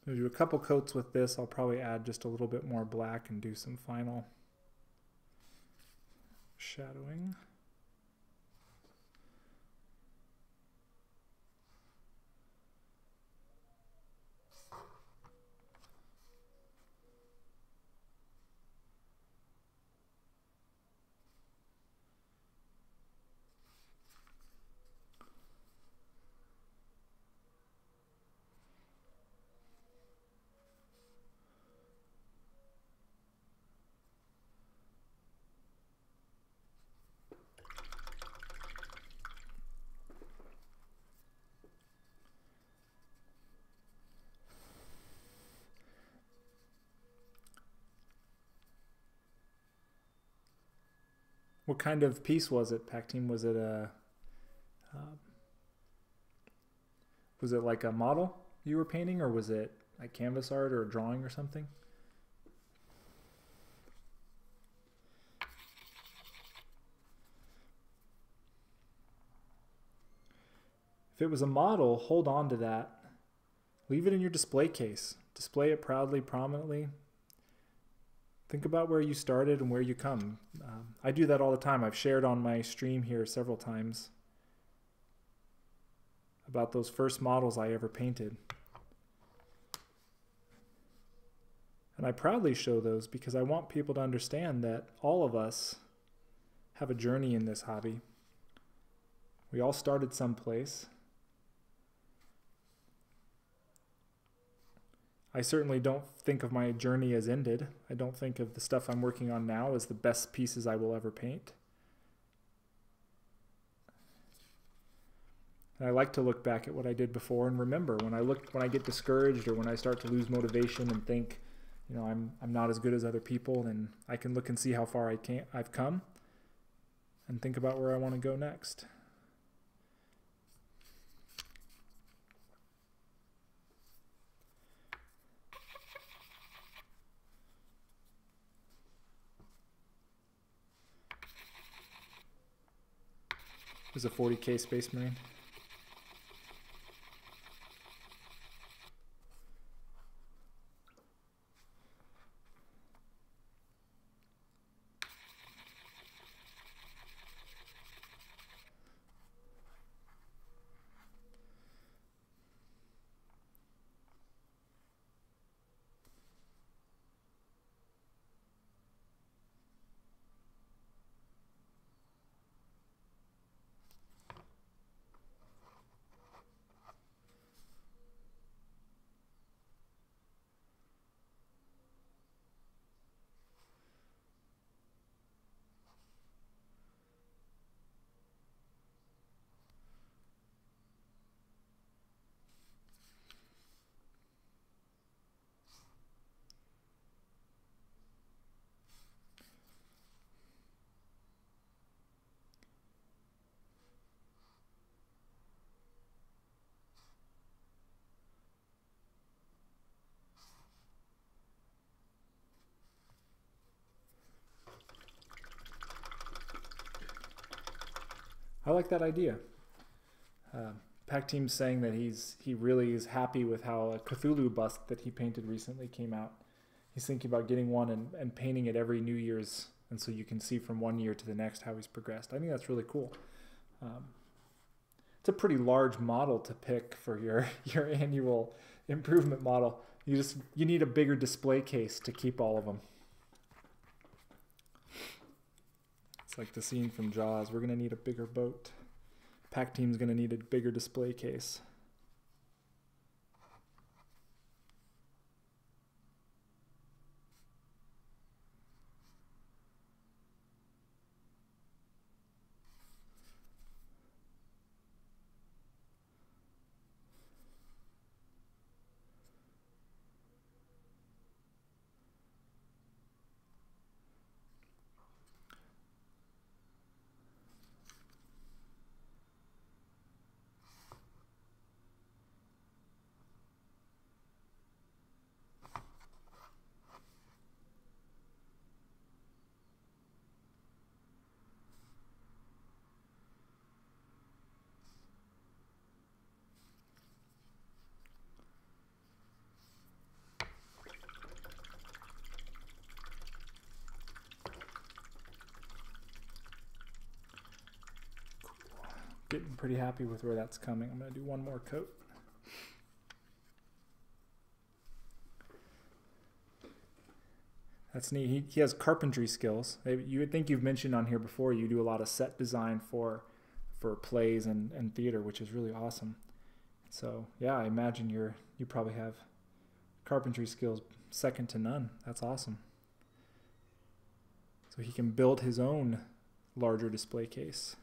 Do a couple coats with this. I'll probably add just a little bit more black and do some final shadowing. What kind of piece was it, Pack Team? Was it a uh, was it like a model you were painting, or was it like canvas art or a drawing or something? If it was a model, hold on to that. Leave it in your display case. Display it proudly, prominently. Think about where you started and where you come. Um, I do that all the time. I've shared on my stream here several times about those first models I ever painted. And I proudly show those because I want people to understand that all of us have a journey in this hobby. We all started someplace. I certainly don't think of my journey as ended. I don't think of the stuff I'm working on now as the best pieces I will ever paint. And I like to look back at what I did before and remember when I look when I get discouraged or when I start to lose motivation and think, you know, I'm I'm not as good as other people, then I can look and see how far I can I've come and think about where I want to go next. There's a 40k Space Marine. Like that idea. Uh, Pack Team's saying that he's he really is happy with how a Cthulhu bust that he painted recently came out. He's thinking about getting one and, and painting it every New Year's, and so you can see from one year to the next how he's progressed. I think that's really cool. Um, it's a pretty large model to pick for your [LAUGHS] your annual improvement model. You just you need a bigger display case to keep all of them. Like the scene from Jaws. We're going to need a bigger boat. Pack team's going to need a bigger display case. Pretty happy with where that's coming. I'm going to do one more coat. That's neat. He, he has carpentry skills. You would think you've mentioned on here before you do a lot of set design for for plays and, and theater, which is really awesome. So yeah, I imagine you're you probably have carpentry skills second to none. That's awesome. So he can build his own larger display case.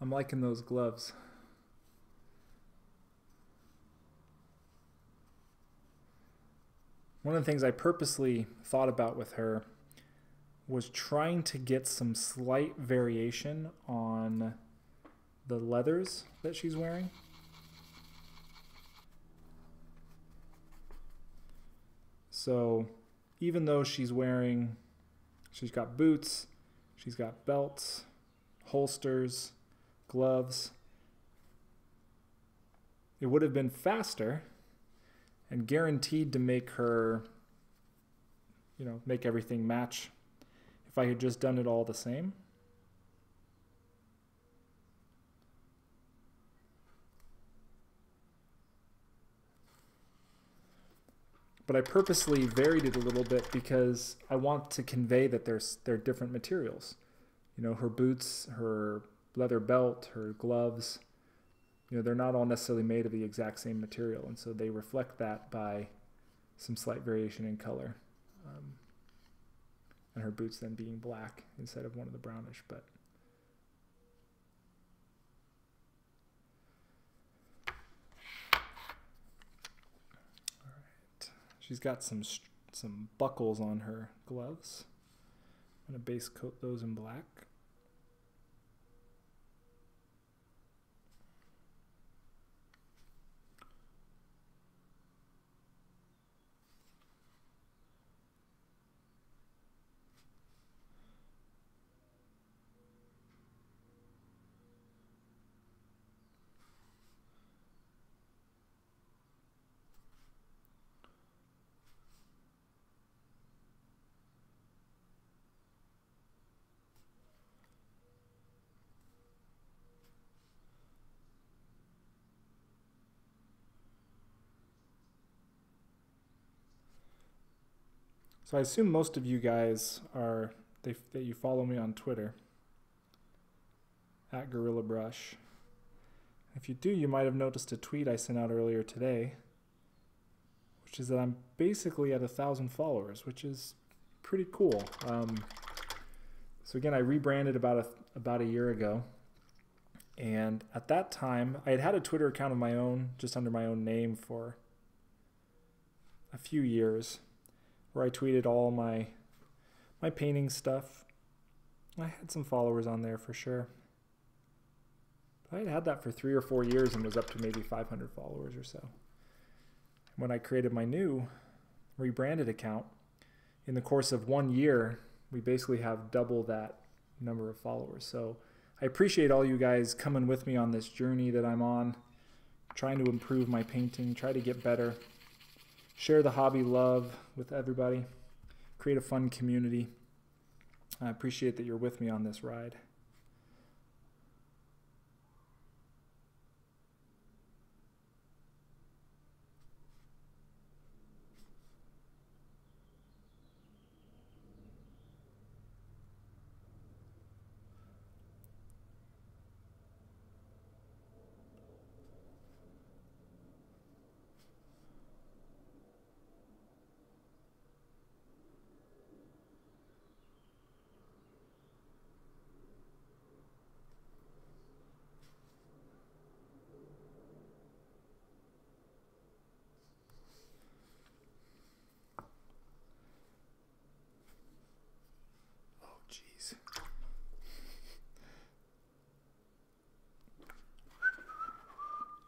I'm liking those gloves. One of the things I purposely thought about with her was trying to get some slight variation on the leathers that she's wearing. So even though she's wearing, she's got boots, she's got belts, holsters, gloves. It would have been faster and guaranteed to make her, you know, make everything match if I had just done it all the same. But I purposely varied it a little bit because I want to convey that there's they're different materials. You know, her boots, her leather belt, her gloves, you know, they're not all necessarily made of the exact same material, and so they reflect that by some slight variation in color. Um, and her boots then being black instead of one of the brownish, but. All right, she's got some some buckles on her gloves. I'm gonna base coat those in black. So I assume most of you guys are they, that you follow me on Twitter at Gorilla Brush. If you do, you might have noticed a tweet I sent out earlier today, which is that I'm basically at a thousand followers, which is pretty cool. Um, so again, I rebranded about a about a year ago, and at that time, I had had a Twitter account of my own, just under my own name, for a few years where I tweeted all my my painting stuff. I had some followers on there for sure. I had had that for three or four years and was up to maybe 500 followers or so. When I created my new rebranded account, in the course of one year, we basically have double that number of followers. So I appreciate all you guys coming with me on this journey that I'm on, trying to improve my painting, try to get better share the hobby love with everybody, create a fun community. I appreciate that you're with me on this ride.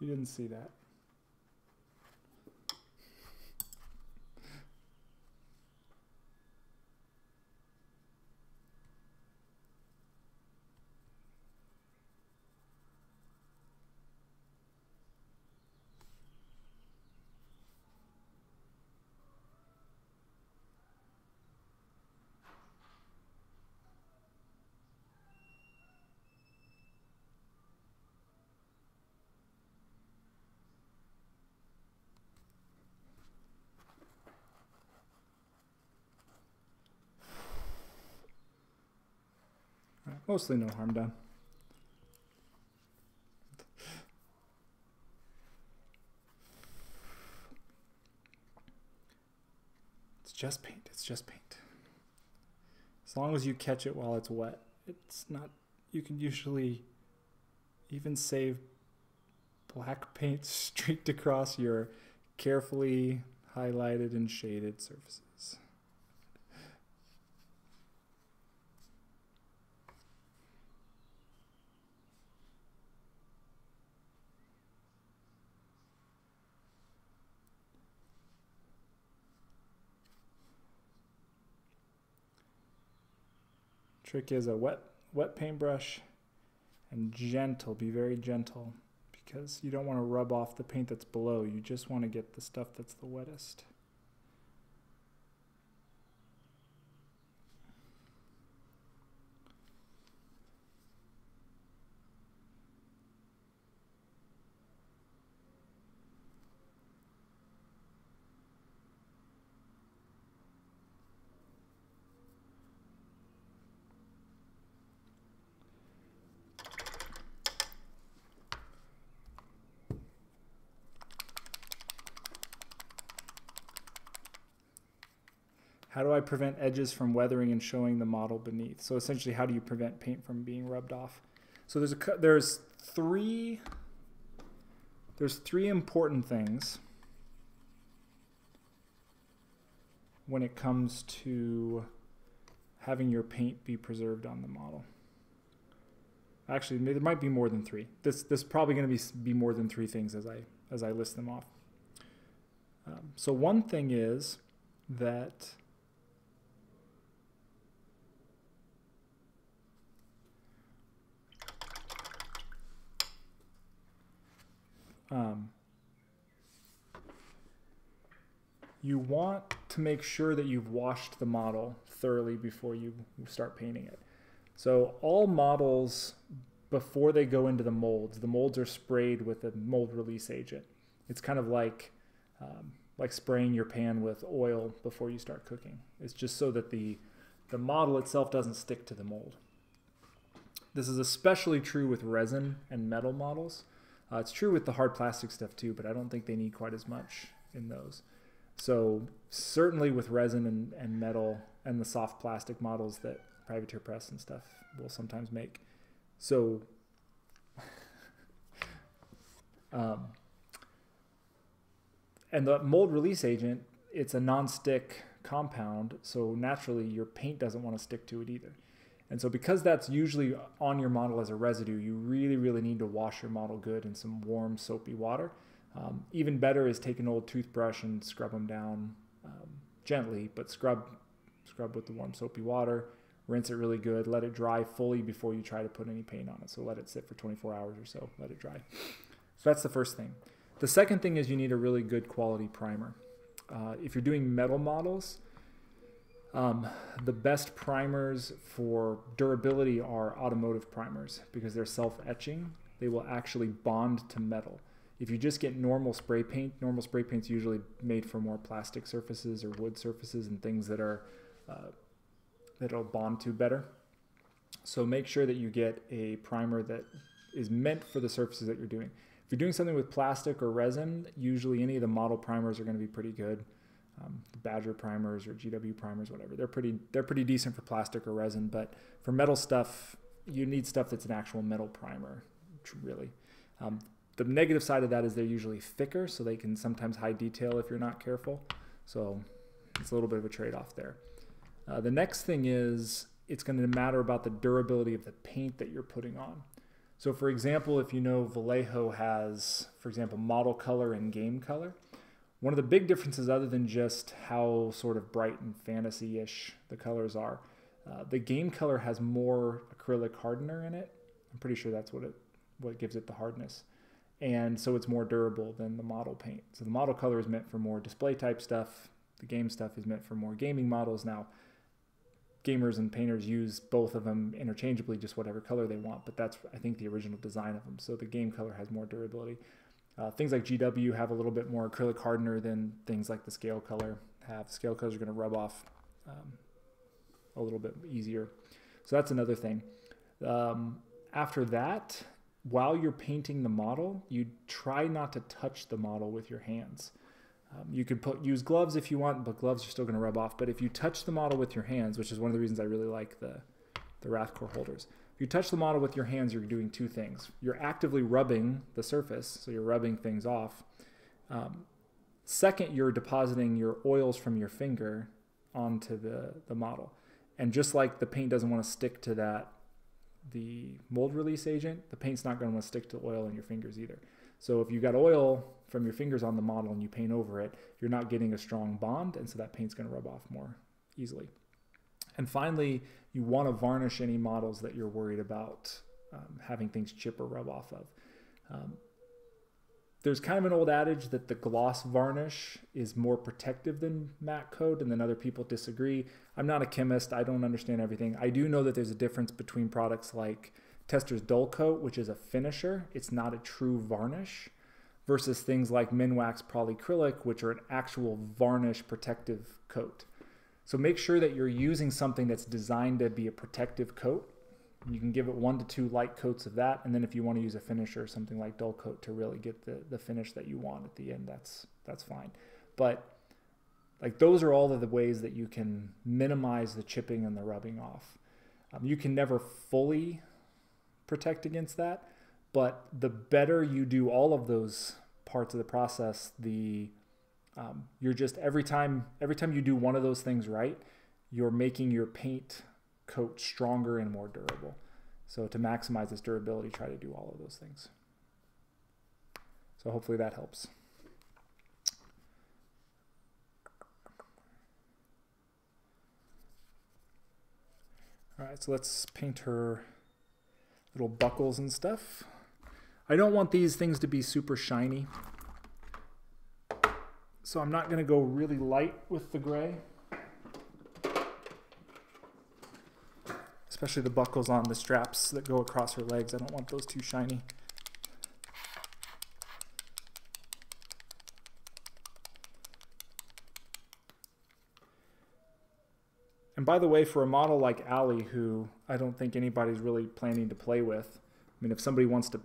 You didn't see that. Mostly no harm done. It's just paint. It's just paint. As long as you catch it while it's wet, it's not. You can usually even save black paint [LAUGHS] streaked across your carefully highlighted and shaded surfaces. Trick is a wet wet paintbrush and gentle, be very gentle because you don't want to rub off the paint that's below. You just want to get the stuff that's the wettest. How do I prevent edges from weathering and showing the model beneath? So essentially, how do you prevent paint from being rubbed off? So there's a there's three there's three important things when it comes to having your paint be preserved on the model. Actually, there might be more than three. This this is probably going to be be more than three things as I as I list them off. Um, so one thing is that Um, you want to make sure that you've washed the model thoroughly before you start painting it. So all models, before they go into the molds, the molds are sprayed with a mold release agent. It's kind of like um, like spraying your pan with oil before you start cooking. It's just so that the the model itself doesn't stick to the mold. This is especially true with resin and metal models. Uh, it's true with the hard plastic stuff too, but I don't think they need quite as much in those. So certainly with resin and, and metal and the soft plastic models that Privateer Press and stuff will sometimes make. So [LAUGHS] um, and the mold release agent, it's a non-stick compound, so naturally your paint doesn't want to stick to it either. And so because that's usually on your model as a residue, you really, really need to wash your model good in some warm soapy water. Um, even better is take an old toothbrush and scrub them down um, gently, but scrub, scrub with the warm soapy water, rinse it really good, let it dry fully before you try to put any paint on it. So let it sit for 24 hours or so, let it dry. So that's the first thing. The second thing is you need a really good quality primer. Uh, if you're doing metal models, um, the best primers for durability are automotive primers because they're self-etching. They will actually bond to metal. If you just get normal spray paint, normal spray paint's usually made for more plastic surfaces or wood surfaces and things that are uh, that'll bond to better. So make sure that you get a primer that is meant for the surfaces that you're doing. If you're doing something with plastic or resin, usually any of the model primers are going to be pretty good um, Badger primers or GW primers, whatever. They're pretty they're pretty decent for plastic or resin, but for metal stuff, you need stuff that's an actual metal primer, really. Um, the negative side of that is they're usually thicker, so they can sometimes hide detail if you're not careful. So it's a little bit of a trade-off there. Uh, the next thing is it's going to matter about the durability of the paint that you're putting on. So for example, if you know Vallejo has, for example, model color and game color, one of the big differences other than just how sort of bright and fantasy-ish the colors are, uh, the game color has more acrylic hardener in it. I'm pretty sure that's what it what gives it the hardness. And so it's more durable than the model paint. So the model color is meant for more display type stuff. The game stuff is meant for more gaming models. Now, gamers and painters use both of them interchangeably, just whatever color they want. But that's, I think, the original design of them. So the game color has more durability. Uh, things like GW have a little bit more acrylic hardener than things like the scale color have. Scale colors are going to rub off um, a little bit easier. So that's another thing. Um, after that, while you're painting the model, you try not to touch the model with your hands. Um, you could put use gloves if you want, but gloves are still going to rub off. But if you touch the model with your hands, which is one of the reasons I really like the, the RathCore holders, if you touch the model with your hands, you're doing two things. You're actively rubbing the surface, so you're rubbing things off. Um, second, you're depositing your oils from your finger onto the, the model. And just like the paint doesn't want to stick to that, the mold release agent, the paint's not going to want to stick to oil in your fingers either. So if you got oil from your fingers on the model and you paint over it, you're not getting a strong bond, and so that paint's going to rub off more easily. And finally, you want to varnish any models that you're worried about um, having things chip or rub off of. Um, there's kind of an old adage that the gloss varnish is more protective than matte coat, and then other people disagree. I'm not a chemist, I don't understand everything. I do know that there's a difference between products like Testors Dull Coat, which is a finisher, it's not a true varnish, versus things like Minwax Polycrylic, which are an actual varnish protective coat. So make sure that you're using something that's designed to be a protective coat you can give it one to two light coats of that, and then if you want to use a finisher, or something like dull coat to really get the, the finish that you want at the end, that's that's fine. But like those are all of the ways that you can minimize the chipping and the rubbing off. Um, you can never fully protect against that, but the better you do all of those parts of the process, the um, you're just every time every time you do one of those things right, you're making your paint coat stronger and more durable. So to maximize its durability, try to do all of those things. So hopefully that helps. All right, so let's paint her little buckles and stuff. I don't want these things to be super shiny. So I'm not gonna go really light with the gray. especially the buckles on the straps that go across her legs. I don't want those too shiny. And by the way, for a model like Aly, who I don't think anybody's really planning to play with, I mean, if somebody wants to,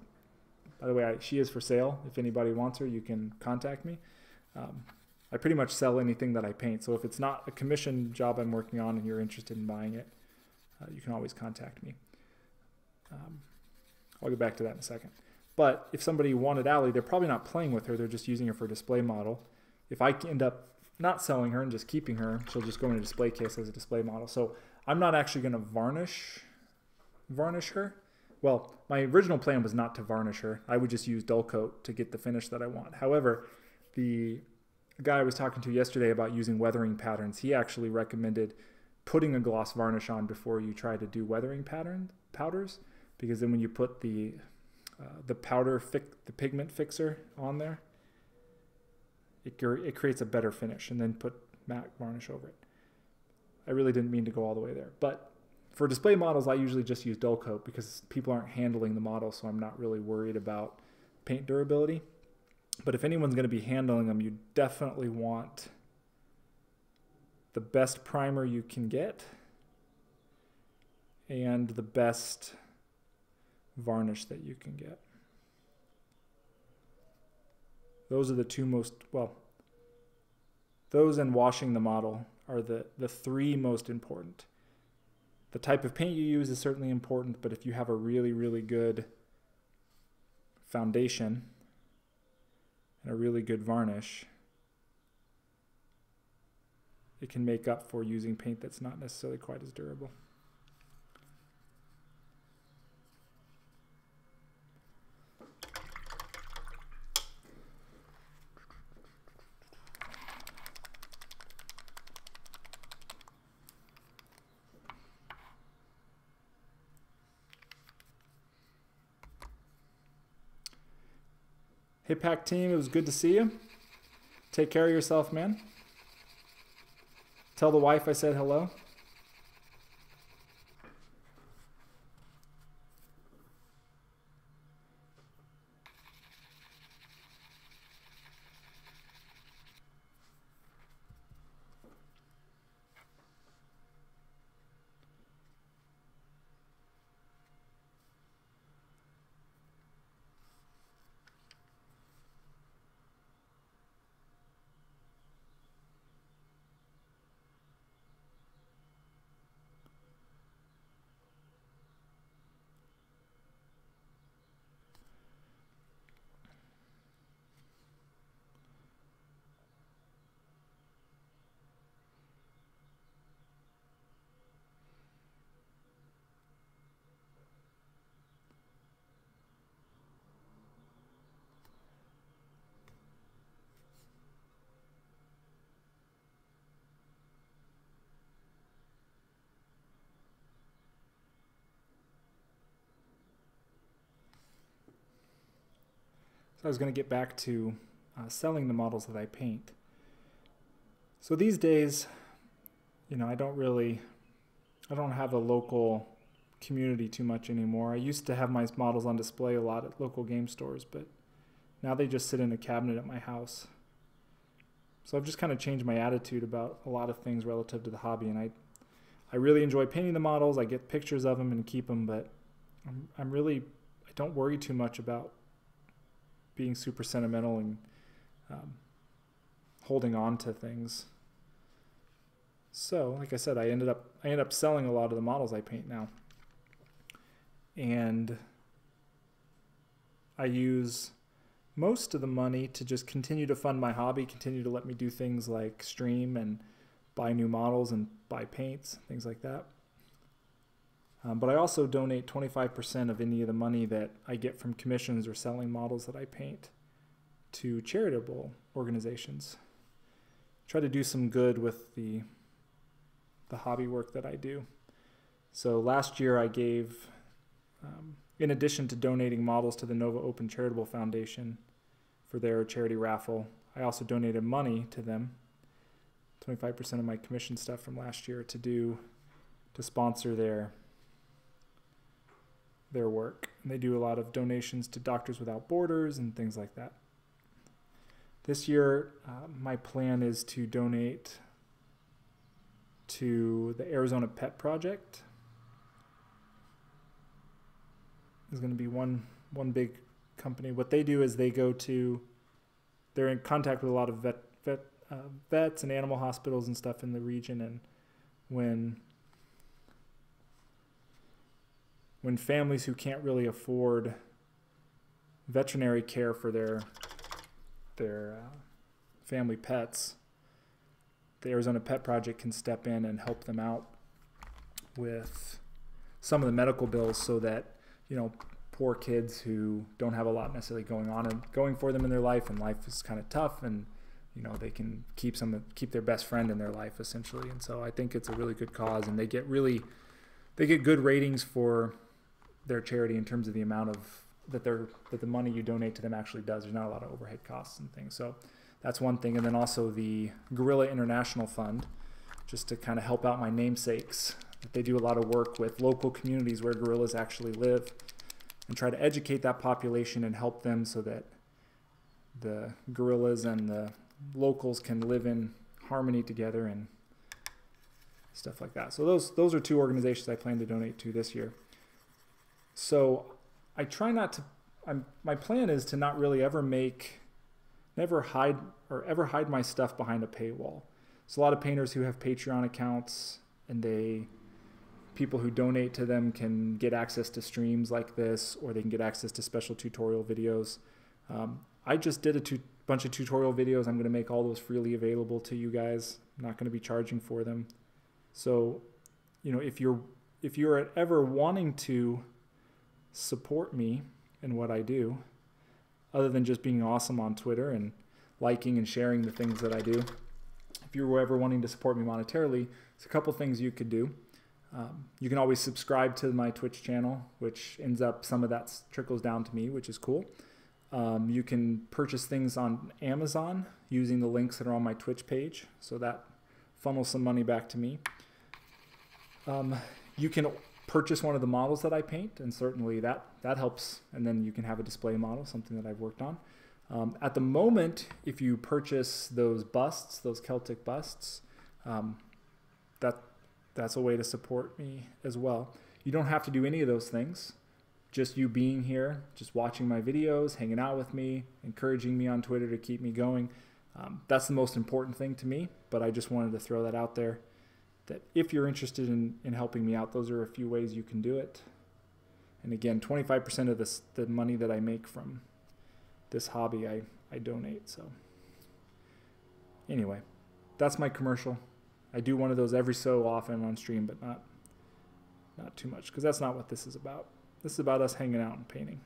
by the way, I, she is for sale. If anybody wants her, you can contact me. Um, I pretty much sell anything that I paint. So if it's not a commission job I'm working on and you're interested in buying it, uh, you can always contact me. Um, I'll get back to that in a second. But if somebody wanted Aly, they're probably not playing with her. They're just using her for a display model. If I end up not selling her and just keeping her, she'll just go in a display case as a display model. So I'm not actually going to varnish varnish her. Well, my original plan was not to varnish her. I would just use dull coat to get the finish that I want. However, the guy I was talking to yesterday about using weathering patterns, he actually recommended putting a gloss varnish on before you try to do weathering pattern powders because then when you put the uh, the powder the pigment fixer on there it, it creates a better finish and then put matte varnish over it. I really didn't mean to go all the way there but for display models I usually just use dull coat because people aren't handling the model so I'm not really worried about paint durability but if anyone's going to be handling them you definitely want the best primer you can get and the best varnish that you can get. Those are the two most, well, those and washing the model are the, the three most important. The type of paint you use is certainly important, but if you have a really, really good foundation and a really good varnish, it can make up for using paint that's not necessarily quite as durable. Hey, Pack Team, it was good to see you. Take care of yourself, man. Tell the wife I said hello. I was going to get back to uh, selling the models that I paint. So these days, you know, I don't really, I don't have a local community too much anymore. I used to have my models on display a lot at local game stores, but now they just sit in a cabinet at my house. So I've just kind of changed my attitude about a lot of things relative to the hobby, and I, I really enjoy painting the models. I get pictures of them and keep them, but I'm, I'm really, I don't worry too much about being super sentimental and um, holding on to things. So, like I said, I ended up I ended up selling a lot of the models I paint now, and I use most of the money to just continue to fund my hobby, continue to let me do things like stream and buy new models and buy paints, things like that. Um, but I also donate 25% of any of the money that I get from commissions or selling models that I paint to charitable organizations. Try to do some good with the the hobby work that I do. So last year I gave, um, in addition to donating models to the Nova Open Charitable Foundation for their charity raffle, I also donated money to them, 25% of my commission stuff from last year to do to sponsor their their work. And they do a lot of donations to Doctors Without Borders and things like that. This year, uh, my plan is to donate to the Arizona Pet Project. There's going to be one one big company. What they do is they go to, they're in contact with a lot of vet vet uh, vets and animal hospitals and stuff in the region, and when when families who can't really afford veterinary care for their their uh, family pets, the Arizona Pet Project can step in and help them out with some of the medical bills so that you know poor kids who don't have a lot necessarily going on and going for them in their life and life is kind of tough and you know they can keep some keep their best friend in their life essentially. And so I think it's a really good cause and they get really they get good ratings for their charity in terms of the amount of that they're that the money you donate to them actually does. There's not a lot of overhead costs and things. So that's one thing. And then also the Gorilla International Fund, just to kind of help out my namesakes. They do a lot of work with local communities where gorillas actually live and try to educate that population and help them so that the gorillas and the locals can live in harmony together and stuff like that. So those those are two organizations I plan to donate to this year. So I try not to. I'm, my plan is to not really ever make, never hide or ever hide my stuff behind a paywall. So a lot of painters who have Patreon accounts and they people who donate to them can get access to streams like this or they can get access to special tutorial videos. Um, I just did a bunch of tutorial videos. I'm going to make all those freely available to you guys. I'm not going to be charging for them. So, you know, if you're if you're ever wanting to support me in what I do, other than just being awesome on Twitter and liking and sharing the things that I do. If you're ever wanting to support me monetarily, there's a couple things you could do. Um, you can always subscribe to my Twitch channel, which ends up some of that trickles down to me, which is cool. Um, you can purchase things on Amazon using the links that are on my Twitch page, so that funnels some money back to me. Um, you can purchase one of the models that I paint, and certainly that that helps. And then you can have a display model, something that I've worked on. Um, at the moment, if you purchase those busts, those Celtic busts, um, that that's a way to support me as well. You don't have to do any of those things just you being here, just watching my videos, hanging out with me, encouraging me on Twitter to keep me going. Um, that's the most important thing to me, but I just wanted to throw that out there that if you're interested in, in helping me out, those are a few ways you can do it. And again, 25% of this, the money that I make from this hobby, I, I donate. So anyway, that's my commercial. I do one of those every so often on stream, but not, not too much because that's not what this is about. This is about us hanging out and painting.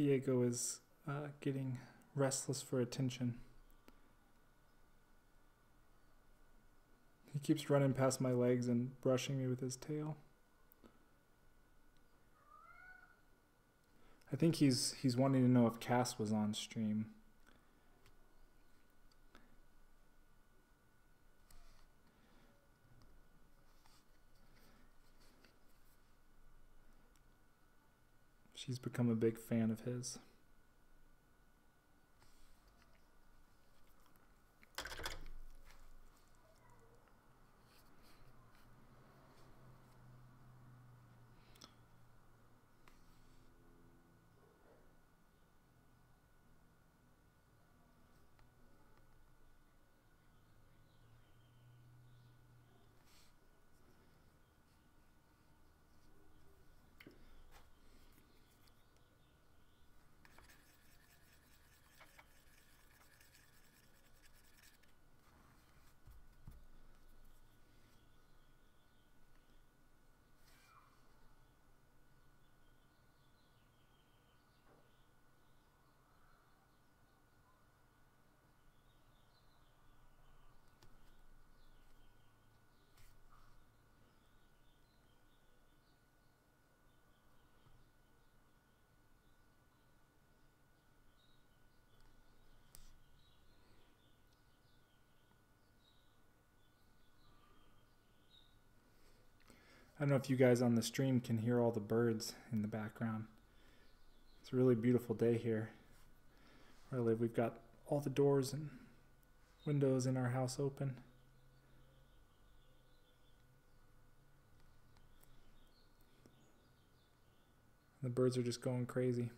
Diego is uh, getting restless for attention. He keeps running past my legs and brushing me with his tail. I think he's he's wanting to know if Cass was on stream. She's become a big fan of his. I don't know if you guys on the stream can hear all the birds in the background. It's a really beautiful day here where I live. We've got all the doors and windows in our house open. The birds are just going crazy.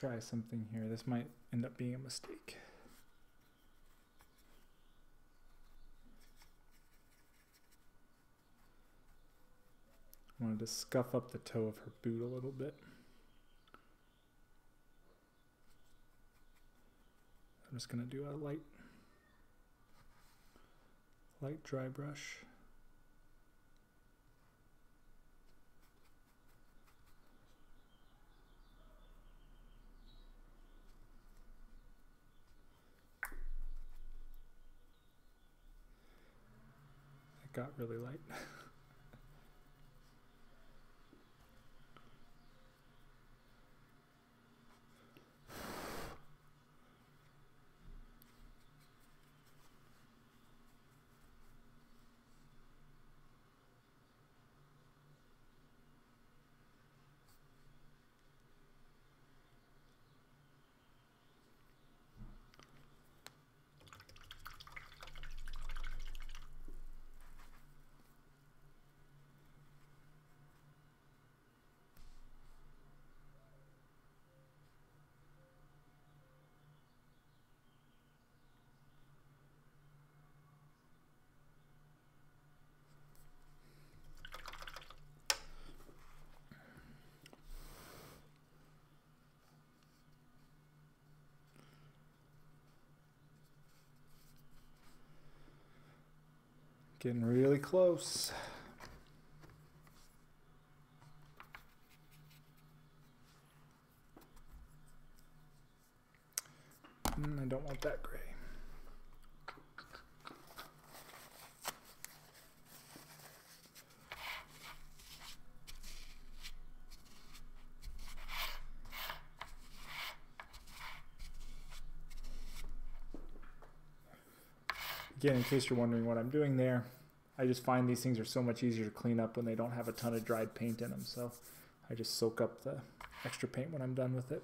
Try something here. This might end up being a mistake. I wanted to scuff up the toe of her boot a little bit. I'm just going to do a light, light dry brush. Got really light. [LAUGHS] Getting really close. Mm, I don't want that gray. Again, in case you're wondering what I'm doing there, I just find these things are so much easier to clean up when they don't have a ton of dried paint in them. So I just soak up the extra paint when I'm done with it,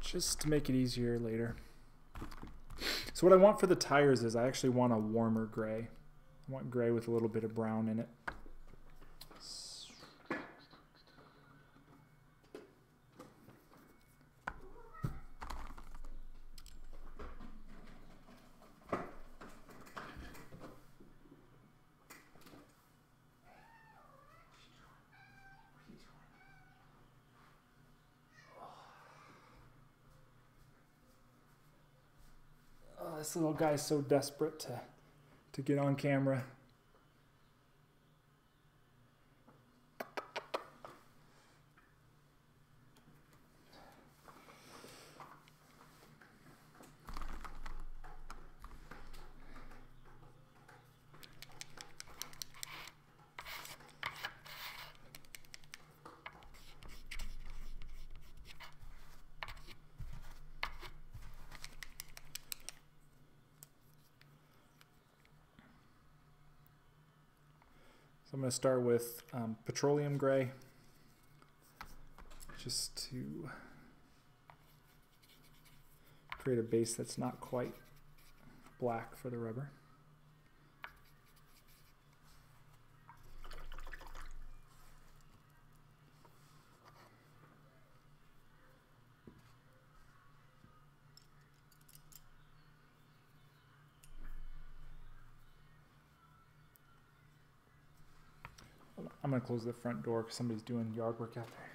just to make it easier later. So what I want for the tires is I actually want a warmer gray. I want gray with a little bit of brown in it. This little guy's so desperate to, to get on camera. To start with um, petroleum gray just to create a base that's not quite black for the rubber. Close the front door because somebody's doing yard work out there.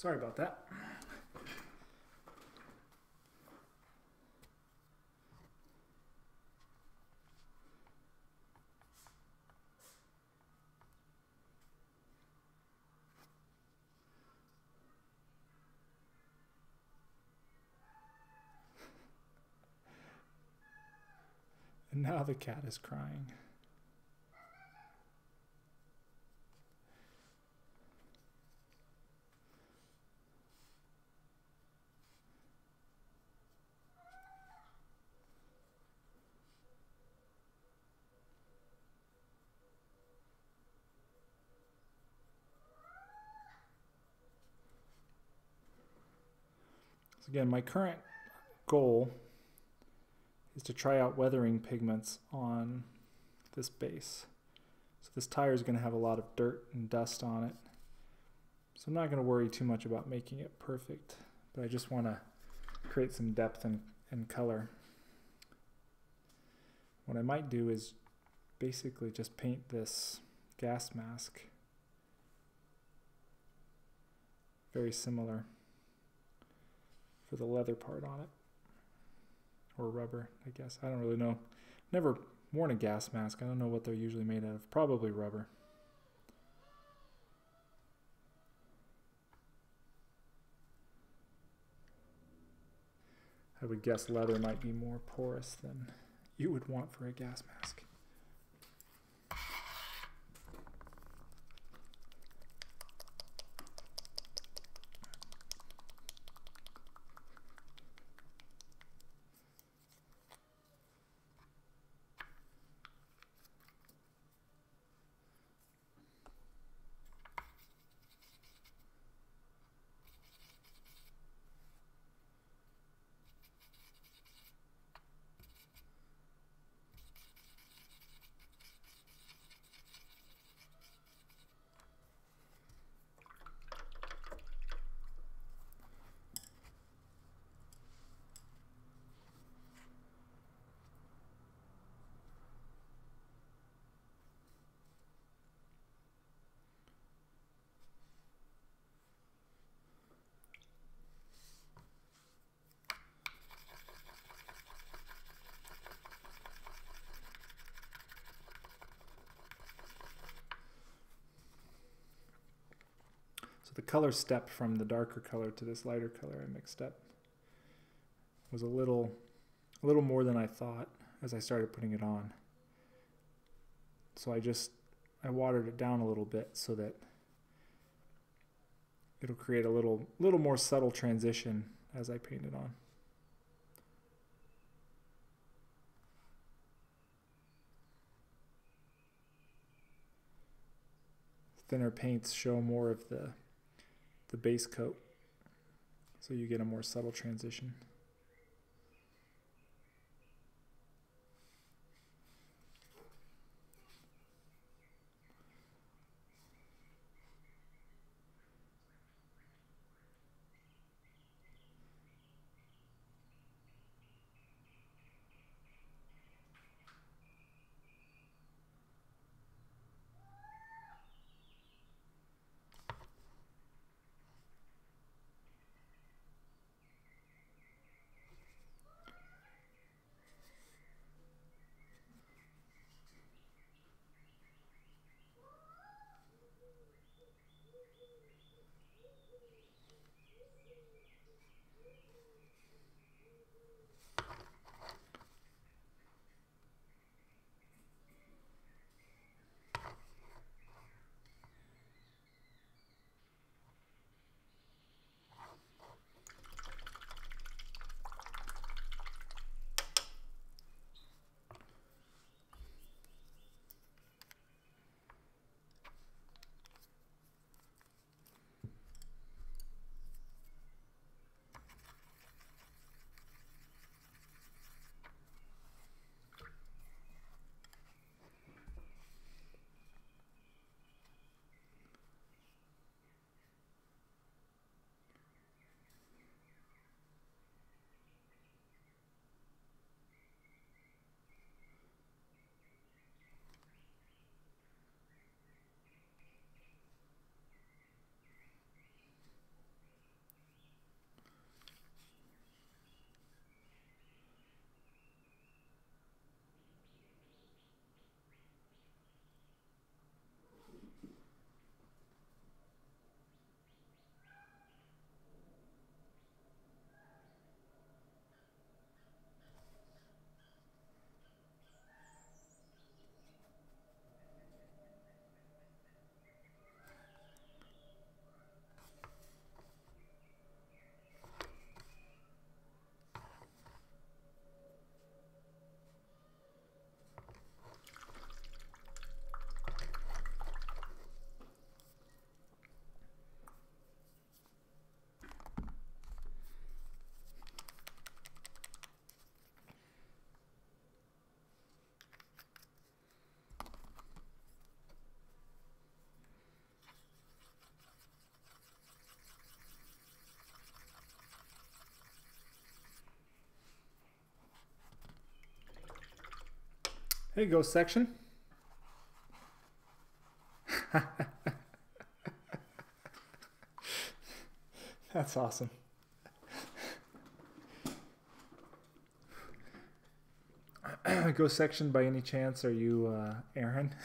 Sorry about that. And now the cat is crying. Again, my current goal is to try out weathering pigments on this base. So this tire is going to have a lot of dirt and dust on it. So I'm not going to worry too much about making it perfect, but I just want to create some depth and, and color. What I might do is basically just paint this gas mask very similar for the leather part on it or rubber, I guess. I don't really know. Never worn a gas mask. I don't know what they're usually made out of. Probably rubber. I would guess leather might be more porous than you would want for a gas mask. Color step from the darker color to this lighter color I mixed up was a little a little more than I thought as I started putting it on. So I just I watered it down a little bit so that it'll create a little little more subtle transition as I paint it on. Thinner paints show more of the the base coat so you get a more subtle transition. Hey, Ghost Section. [LAUGHS] That's awesome. [CLEARS THROAT] go Section, by any chance, are you uh, Aaron? [LAUGHS]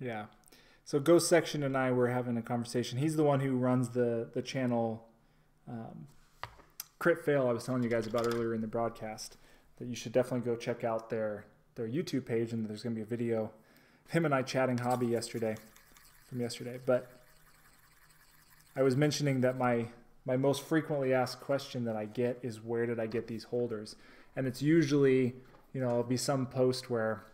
Yeah. So Ghost Section and I were having a conversation. He's the one who runs the the channel um, Crit Fail I was telling you guys about earlier in the broadcast. That you should definitely go check out their their YouTube page and there's going to be a video of him and I chatting hobby yesterday from yesterday. But I was mentioning that my my most frequently asked question that I get is where did I get these holders? And it's usually, you know, it'll be some post where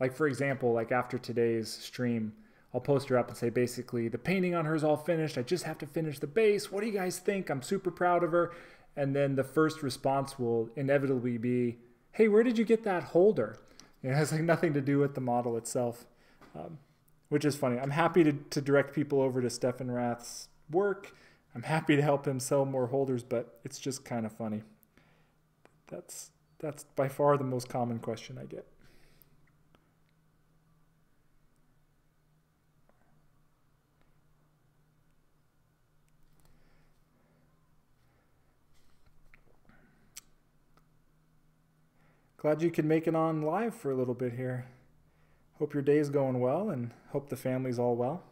like for example, like after today's stream, I'll post her up and say basically the painting on her is all finished. I just have to finish the base. What do you guys think? I'm super proud of her. And then the first response will inevitably be, "Hey, where did you get that holder?" [LAUGHS] It has like nothing to do with the model itself, um, which is funny. I'm happy to, to direct people over to Stefan Rath's work. I'm happy to help him sell more holders, but it's just kind of funny. That's that's by far the most common question I get. Glad you could make it on live for a little bit here. Hope your day is going well and hope the family's all well.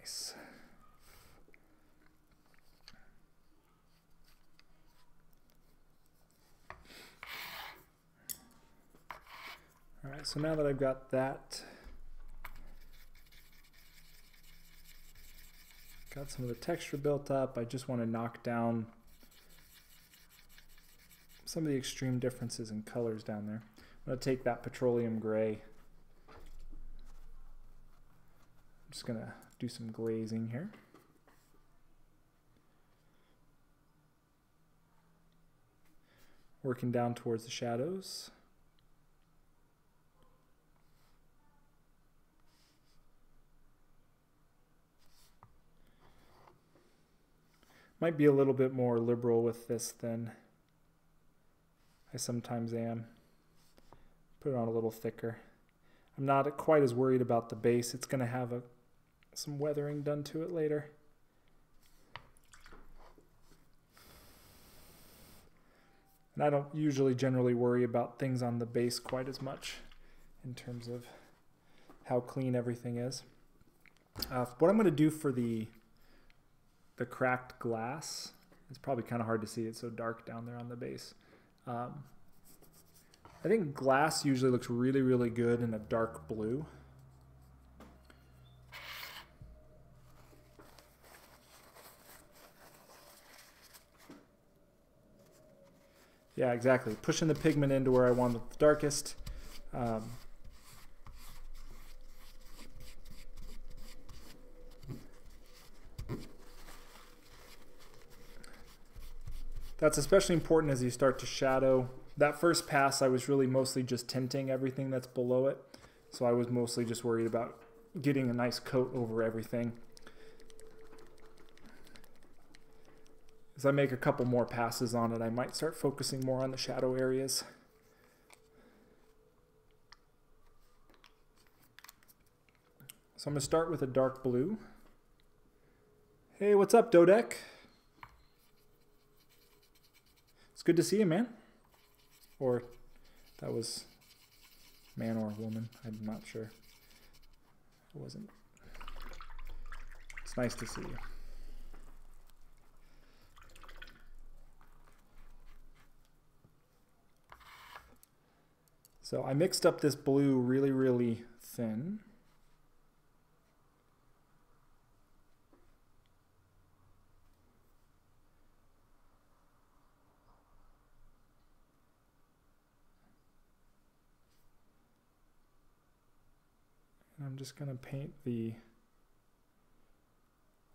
Nice. All right, so now that I've got that, got some of the texture built up, I just want to knock down some of the extreme differences in colors down there. I'm going to take that petroleum gray. I'm just going to do some glazing here. Working down towards the shadows. Might be a little bit more liberal with this than I sometimes am. Put it on a little thicker. I'm not quite as worried about the base. It's going to have a some weathering done to it later. And I don't usually generally worry about things on the base quite as much in terms of how clean everything is. Uh, what I'm going to do for the the cracked glass, it's probably kind of hard to see, it's so dark down there on the base. Um, I think glass usually looks really, really good in a dark blue. Yeah, exactly. Pushing the pigment into where I want it the darkest. Um, that's especially important as you start to shadow that first pass, I was really mostly just tinting everything that's below it. So I was mostly just worried about getting a nice coat over everything. As I make a couple more passes on it, I might start focusing more on the shadow areas. So I'm going to start with a dark blue. Hey, what's up, Dodek? It's good to see you, man. Or that was man or woman. I'm not sure. It wasn't. It's nice to see you. So I mixed up this blue really, really thin. I'm just going to paint the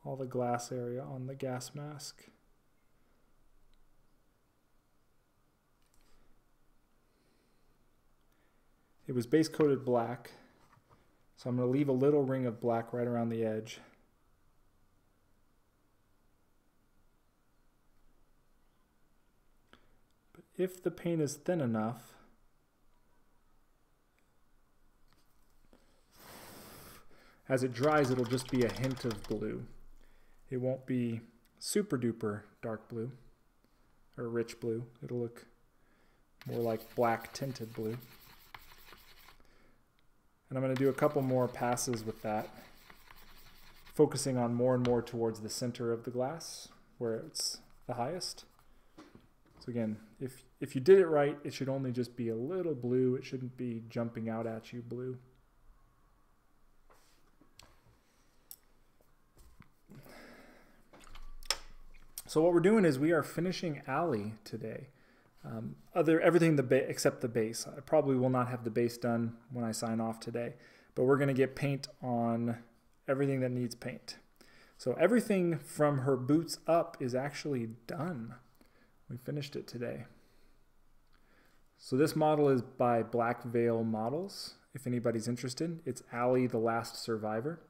all the glass area on the gas mask. It was base coated black, so I'm going to leave a little ring of black right around the edge. But if the paint is thin enough, as it dries, it'll just be a hint of blue. It won't be super duper dark blue or rich blue. It'll look more like black tinted blue. And I'm going to do a couple more passes with that, focusing on more and more towards the center of the glass where it's the highest. So again, if, if you did it right, it should only just be a little blue. It shouldn't be jumping out at you blue. So what we're doing is we are finishing Aly today. Um, other everything the except the base. I probably will not have the base done when I sign off today, but we're going to get paint on everything that needs paint. So everything from her boots up is actually done. We finished it today. So this model is by Black Veil Models. If anybody's interested, it's Aly, the Last Survivor.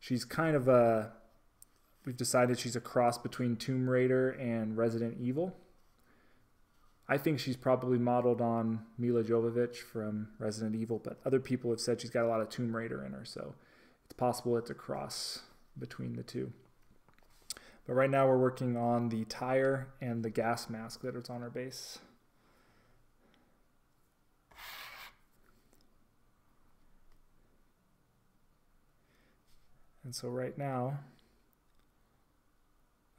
She's kind of a, we've decided she's a cross between Tomb Raider and Resident Evil. I think she's probably modeled on Milla Jovovich from Resident Evil, but other people have said she's got a lot of Tomb Raider in her, so it's possible it's a cross between the two. But right now we're working on the tire and the gas mask that is on our base. And so right now,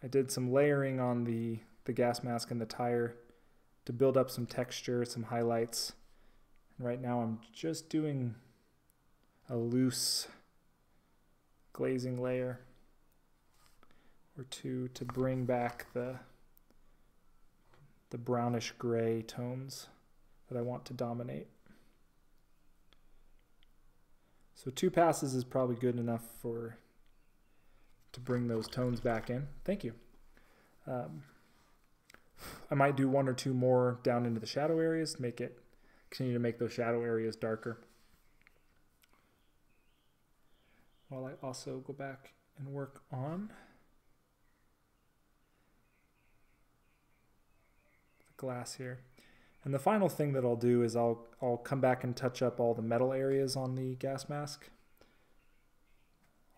I did some layering on the, the gas mask and the tire to build up some texture, some highlights. And right now I'm just doing a loose glazing layer or two to bring back the the brownish gray tones that I want to dominate. So two passes is probably good enough for to bring those tones back in. Thank you. Um, I might do one or two more down into the shadow areas, to make it continue to make those shadow areas darker. While I also go back and work on the glass here. And the final thing that I'll do is I'll, I'll come back and touch up all the metal areas on the gas mask.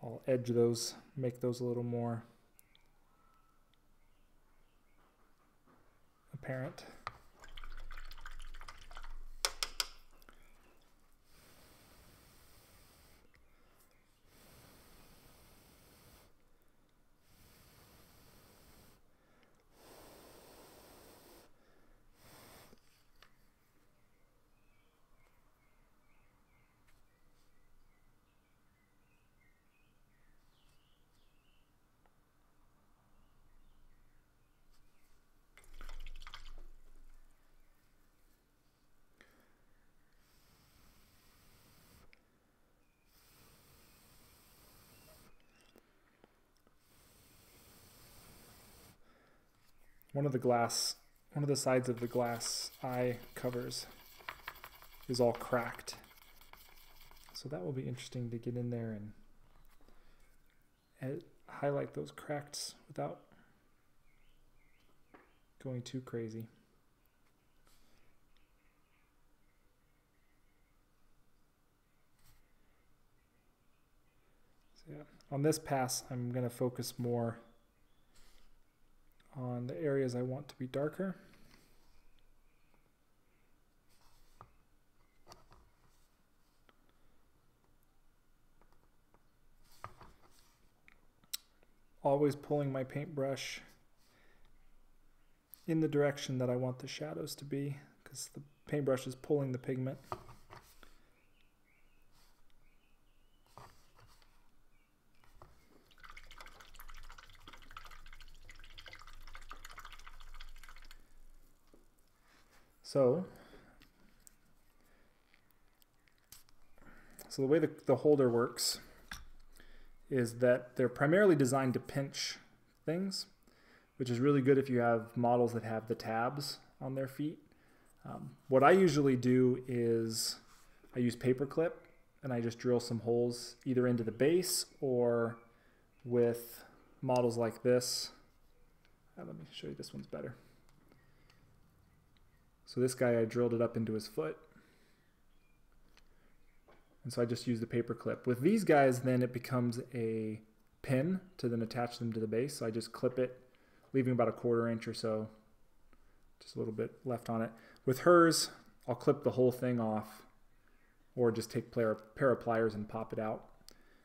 I'll edge those, make those a little more apparent. One of the glass one of the sides of the glass eye covers is all cracked. So that will be interesting to get in there and, and highlight those cracks without going too crazy. So yeah, on this pass, I'm going to focus more on the areas I want to be darker. Always pulling my paintbrush in the direction that I want the shadows to be because the paintbrush is pulling the pigment. So, so the way the, the holder works is that they're primarily designed to pinch things, which is really good if you have models that have the tabs on their feet. Um, what I usually do is I use paper clip and I just drill some holes either into the base or with models like this. Uh, let me show you this one's better. So this guy, I drilled it up into his foot. And so I just use the paper clip. With these guys, then it becomes a pin to then attach them to the base. So I just clip it, leaving about a quarter inch or so, just a little bit left on it. With hers, I'll clip the whole thing off or just take a pair of pliers and pop it out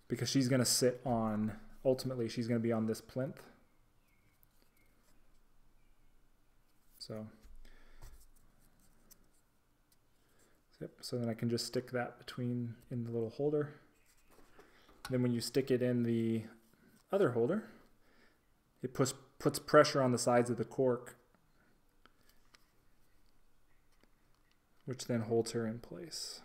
because she's going to sit on, ultimately, she's going to be on this plinth. So Yep, so then I can just stick that between in the little holder. Then when you stick it in the other holder, it puts, puts pressure on the sides of the cork, which then holds her in place.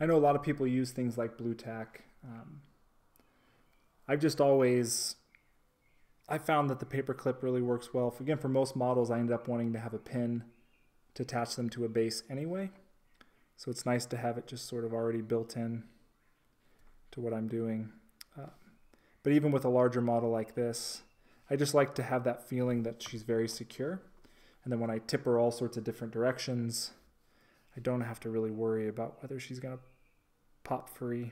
I know a lot of people use things like Blu Tack. Um, I've just always I found that the paper clip really works well. Again, for most models, I end up wanting to have a pin to attach them to a base anyway. So it's nice to have it just sort of already built in to what I'm doing. Uh, but even with a larger model like this, I just like to have that feeling that she's very secure. And then when I tip her all sorts of different directions, I don't have to really worry about whether she's going to pop free.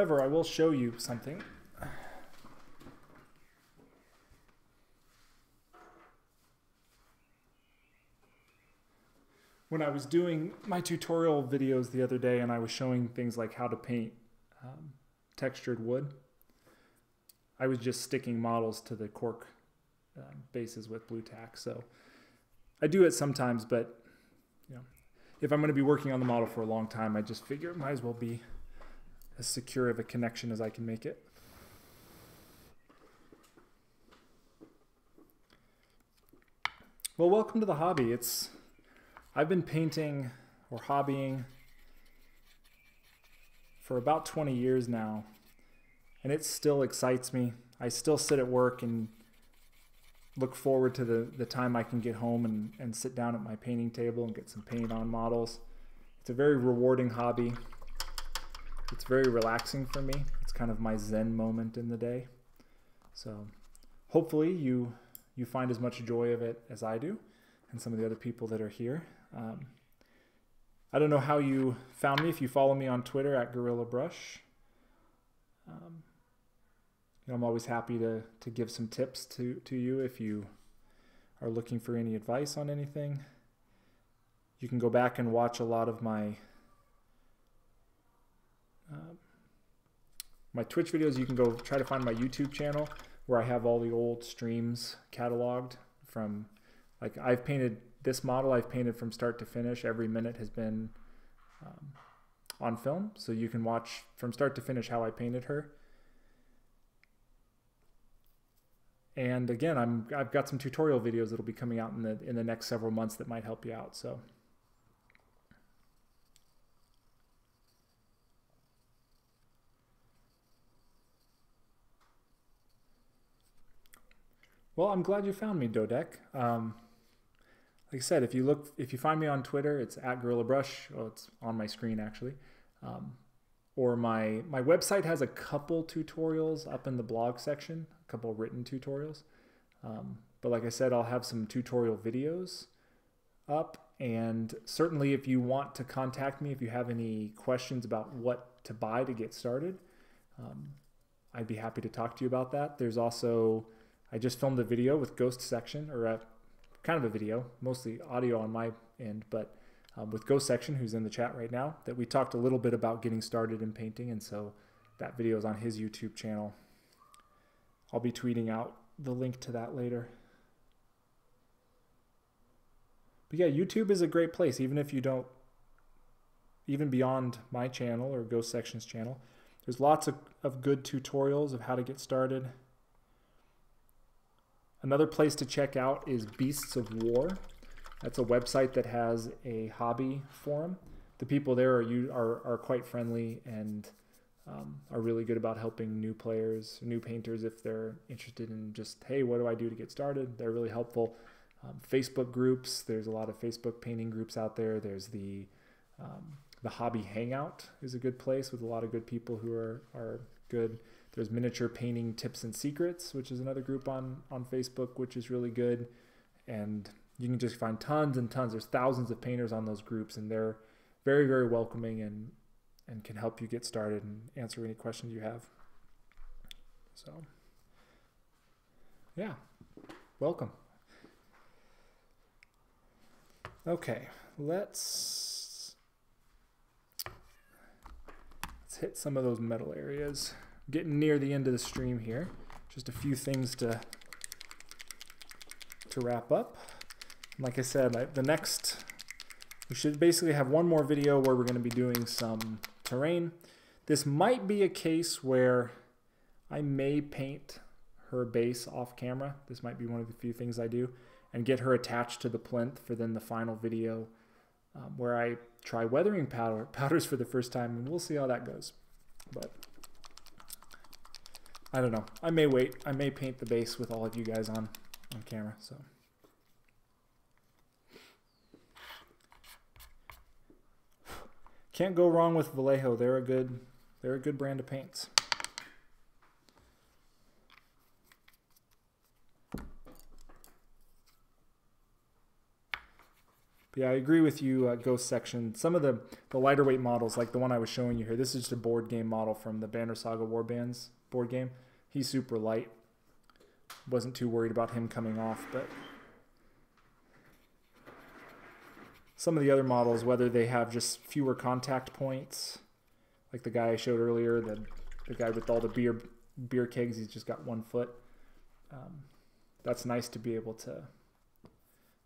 However, I will show you something. When I was doing my tutorial videos the other day and I was showing things like how to paint um, textured wood, I was just sticking models to the cork uh, bases with Blu Tack. So I do it sometimes, but you know, if I'm going to be working on the model for a long time, I just figure it might as well be as secure of a connection as I can make it. Well, welcome to the hobby. It's I've been painting or hobbying for about 20 years now, and it still excites me. I still sit at work and look forward to the, the time I can get home and, and sit down at my painting table and get some paint on models. It's a very rewarding hobby. It's very relaxing for me. It's kind of my zen moment in the day. So hopefully you you find as much joy of it as I do and some of the other people that are here. Um, I don't know how you found me. If you follow me on Twitter at Gorilla Brush, um, you know, I'm always happy to to give some tips to to you if you are looking for any advice on anything. You can go back and watch a lot of my uh, my Twitch videos. You can go try to find my YouTube channel where I have all the old streams cataloged from like I've painted this model I've painted from start to finish. Every minute has been um, on film, so you can watch from start to finish how I painted her. And again, I'm I've got some tutorial videos that'll be coming out in the in the next several months that might help you out. So. Well, I'm glad you found me, Dodek. Um, like I said, if you look, if you find me on Twitter, it's at Gorilla Brush. Oh, it's on my screen actually. Um, or my my website has a couple tutorials up in the blog section, a couple written tutorials. Um, but like I said, I'll have some tutorial videos up. And certainly, if you want to contact me, if you have any questions about what to buy to get started, um, I'd be happy to talk to you about that. There's also, I just filmed a video with Ghost Section, or a kind of a video, mostly audio on my end, but um, with Ghost Section, who's in the chat right now, that we talked a little bit about getting started in painting, and so that video is on his YouTube channel. I'll be tweeting out the link to that later. But yeah, YouTube is a great place, even if you don't, even beyond my channel or Ghost Section's channel. There's lots of, of good tutorials of how to get started. Another place to check out is Beasts of War. That's a website that has a hobby forum. The people there are you are, are quite friendly and um, are really good about helping new players, new painters, if they're interested in just, hey, what do I do to get started? They're really helpful. Um, Facebook groups, there's a lot of Facebook painting groups out there. There's the um, the Hobby Hangout is a good place with a lot of good people who are, are good. There's Miniature Painting Tips and Secrets, which is another group on, on Facebook, which is really good. And you can just find tons and tons. There's thousands of painters on those groups, and they're very, very welcoming and, and can help you get started and answer any questions you have. So, yeah, welcome. Okay, let's let's hit some of those metal areas getting near the end of the stream here. Just a few things to to wrap up. Like I said, I, the next we should basically have one more video where we're going to be doing some terrain. This might be a case where I may paint her base off camera. This might be one of the few things I do and get her attached to the plinth for then the final video um, where I try weathering powder, [LAUGHS] powders for the first time and we'll see how that goes. But I don't know. I may wait. I may paint the base with all of you guys on, on camera. So. Can't go wrong with Vallejo. They're a good, they're a good brand of paints. But yeah, I agree with you, uh, Ghost Section. Some of the, the lighter weight models, like the one I was showing you here, this is just a board game model from the Banner Saga Warbands board game. He's super light. Wasn't too worried about him coming off, but some of the other models, whether they have just fewer contact points, like the guy I showed earlier, the the guy with all the beer beer kegs, he's just got one foot. Um, that's nice to be able to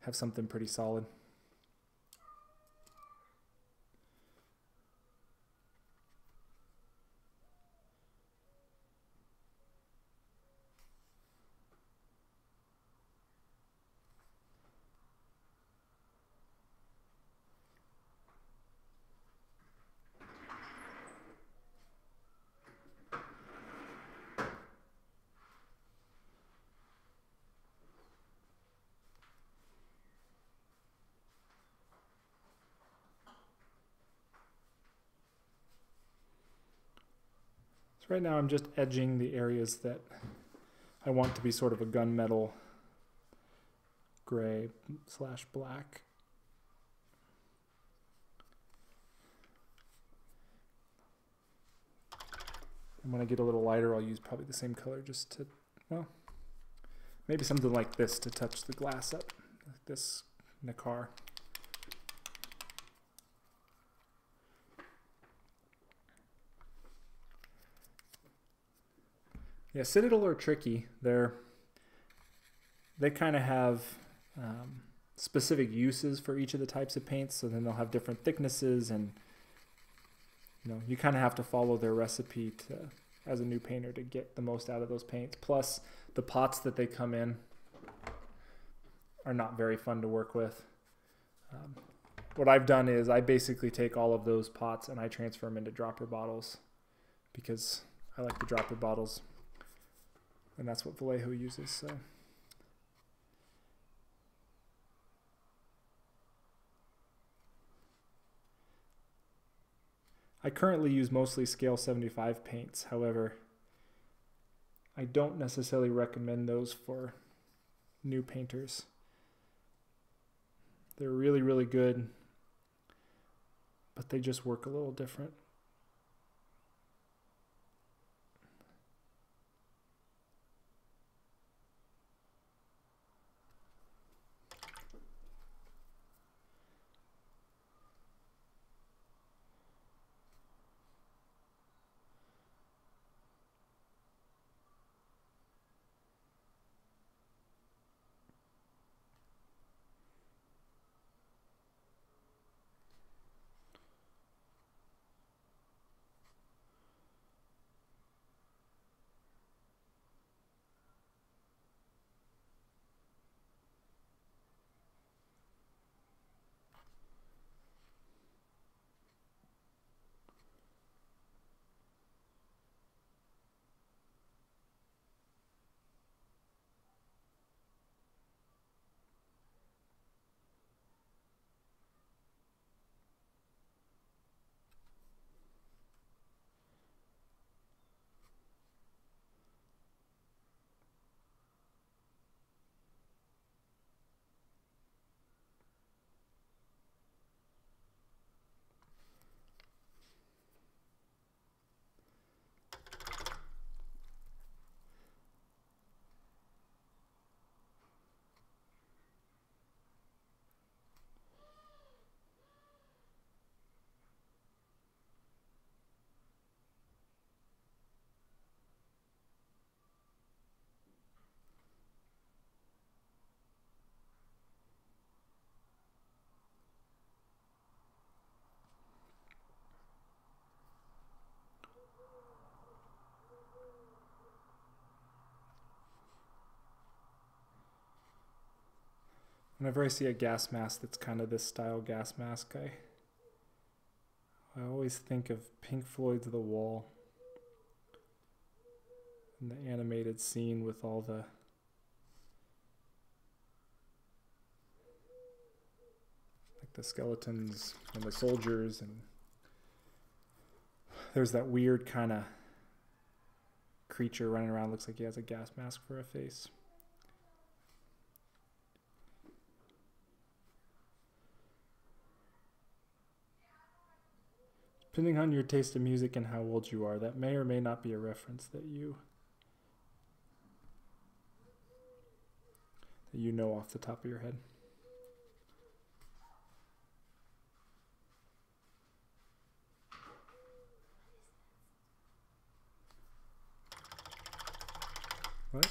have something pretty solid. So right now I'm just edging the areas that I want to be sort of a gunmetal gray slash black. And when I get a little lighter, I'll use probably the same color just to, well, maybe something like this to touch the glass up, like this in Yeah, Citadel are tricky. They're they kind of have um, specific uses for each of the types of paints. So then they'll have different thicknesses, and you know you kind of have to follow their recipe to, as a new painter to get the most out of those paints. Plus, the pots that they come in are not very fun to work with. Um, what I've done is I basically take all of those pots and I transfer them into dropper bottles because I like the dropper bottles and that's what Vallejo uses. So. I currently use mostly scale 75 paints. However, I don't necessarily recommend those for new painters. They're really, really good, but they just work a little different. Whenever I see a gas mask that's kind of this style gas mask, I I always think of Pink Floyd's The Wall and the animated scene with all the like the skeletons and the soldiers and there's that weird kind of creature running around looks like he has a gas mask for a face. Depending on your taste in music and how old you are, that may or may not be a reference that you that you know off the top of your head. What?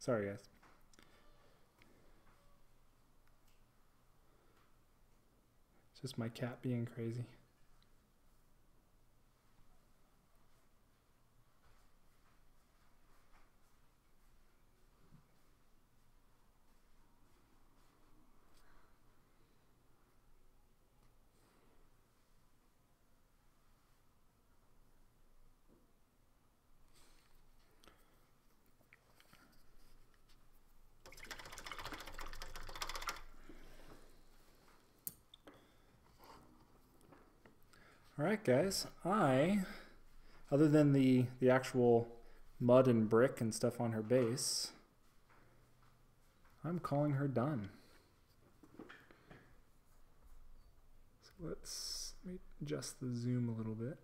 Sorry, guys. It's just my cat being crazy. All guys. I, other than the the actual mud and brick and stuff on her base, I'm calling her done. So let's let me adjust the zoom a little bit.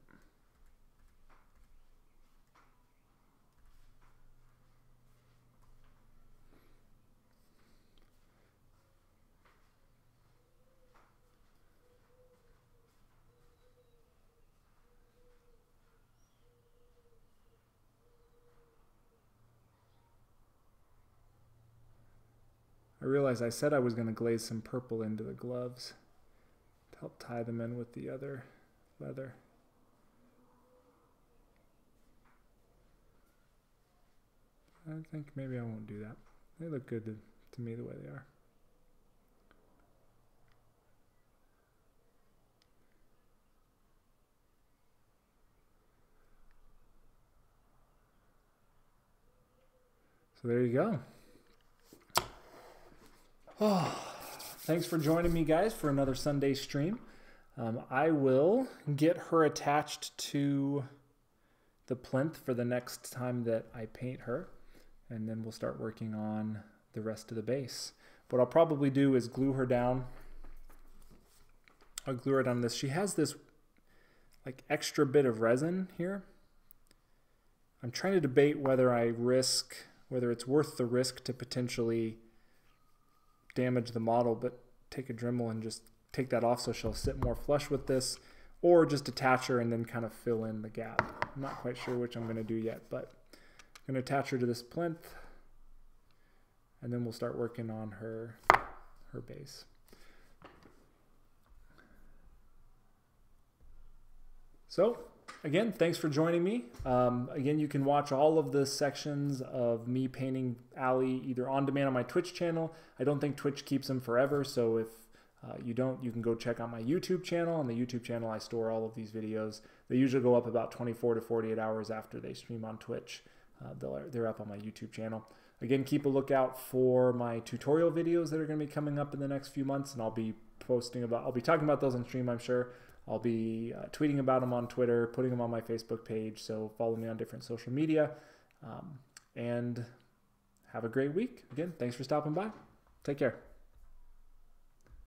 I realized I said I was going to glaze some purple into the gloves to help tie them in with the other leather. I think maybe I won't do that. They look good to, to me the way they are. So there you go. Oh, [SIGHS] thanks for joining me, guys, for another Sunday stream. Um, I will get her attached to the plinth for the next time that I paint her, and then we'll start working on the rest of the base. What I'll probably do is glue her down. I'll glue her down this. She has this like extra bit of resin here. I'm trying to debate whether I risk, whether it's worth the risk to potentially damage the model, but take a Dremel and just take that off so she'll sit more flush with this, or just attach her and then kind of fill in the gap. I'm not quite sure which I'm going to do yet, but I'm going to attach her to this plinth, and then we'll start working on her, her base. So again, thanks for joining me. Um, again, you can watch all of the sections of me painting Aly either on demand on my Twitch channel. I don't think Twitch keeps them forever, so if uh, you don't, you can go check out my YouTube channel. On the YouTube channel, I store all of these videos. They usually go up about 24 to 48 hours after they stream on Twitch. Uh, they're up on my YouTube channel. Again, keep a lookout for my tutorial videos that are going to be coming up in the next few months, and I'll be posting about, I'll be talking about those on stream, I'm sure. I'll be uh, tweeting about them on Twitter, putting them on my Facebook page. So follow me on different social media. Um, and have a great week. Again, thanks for stopping by. Take care.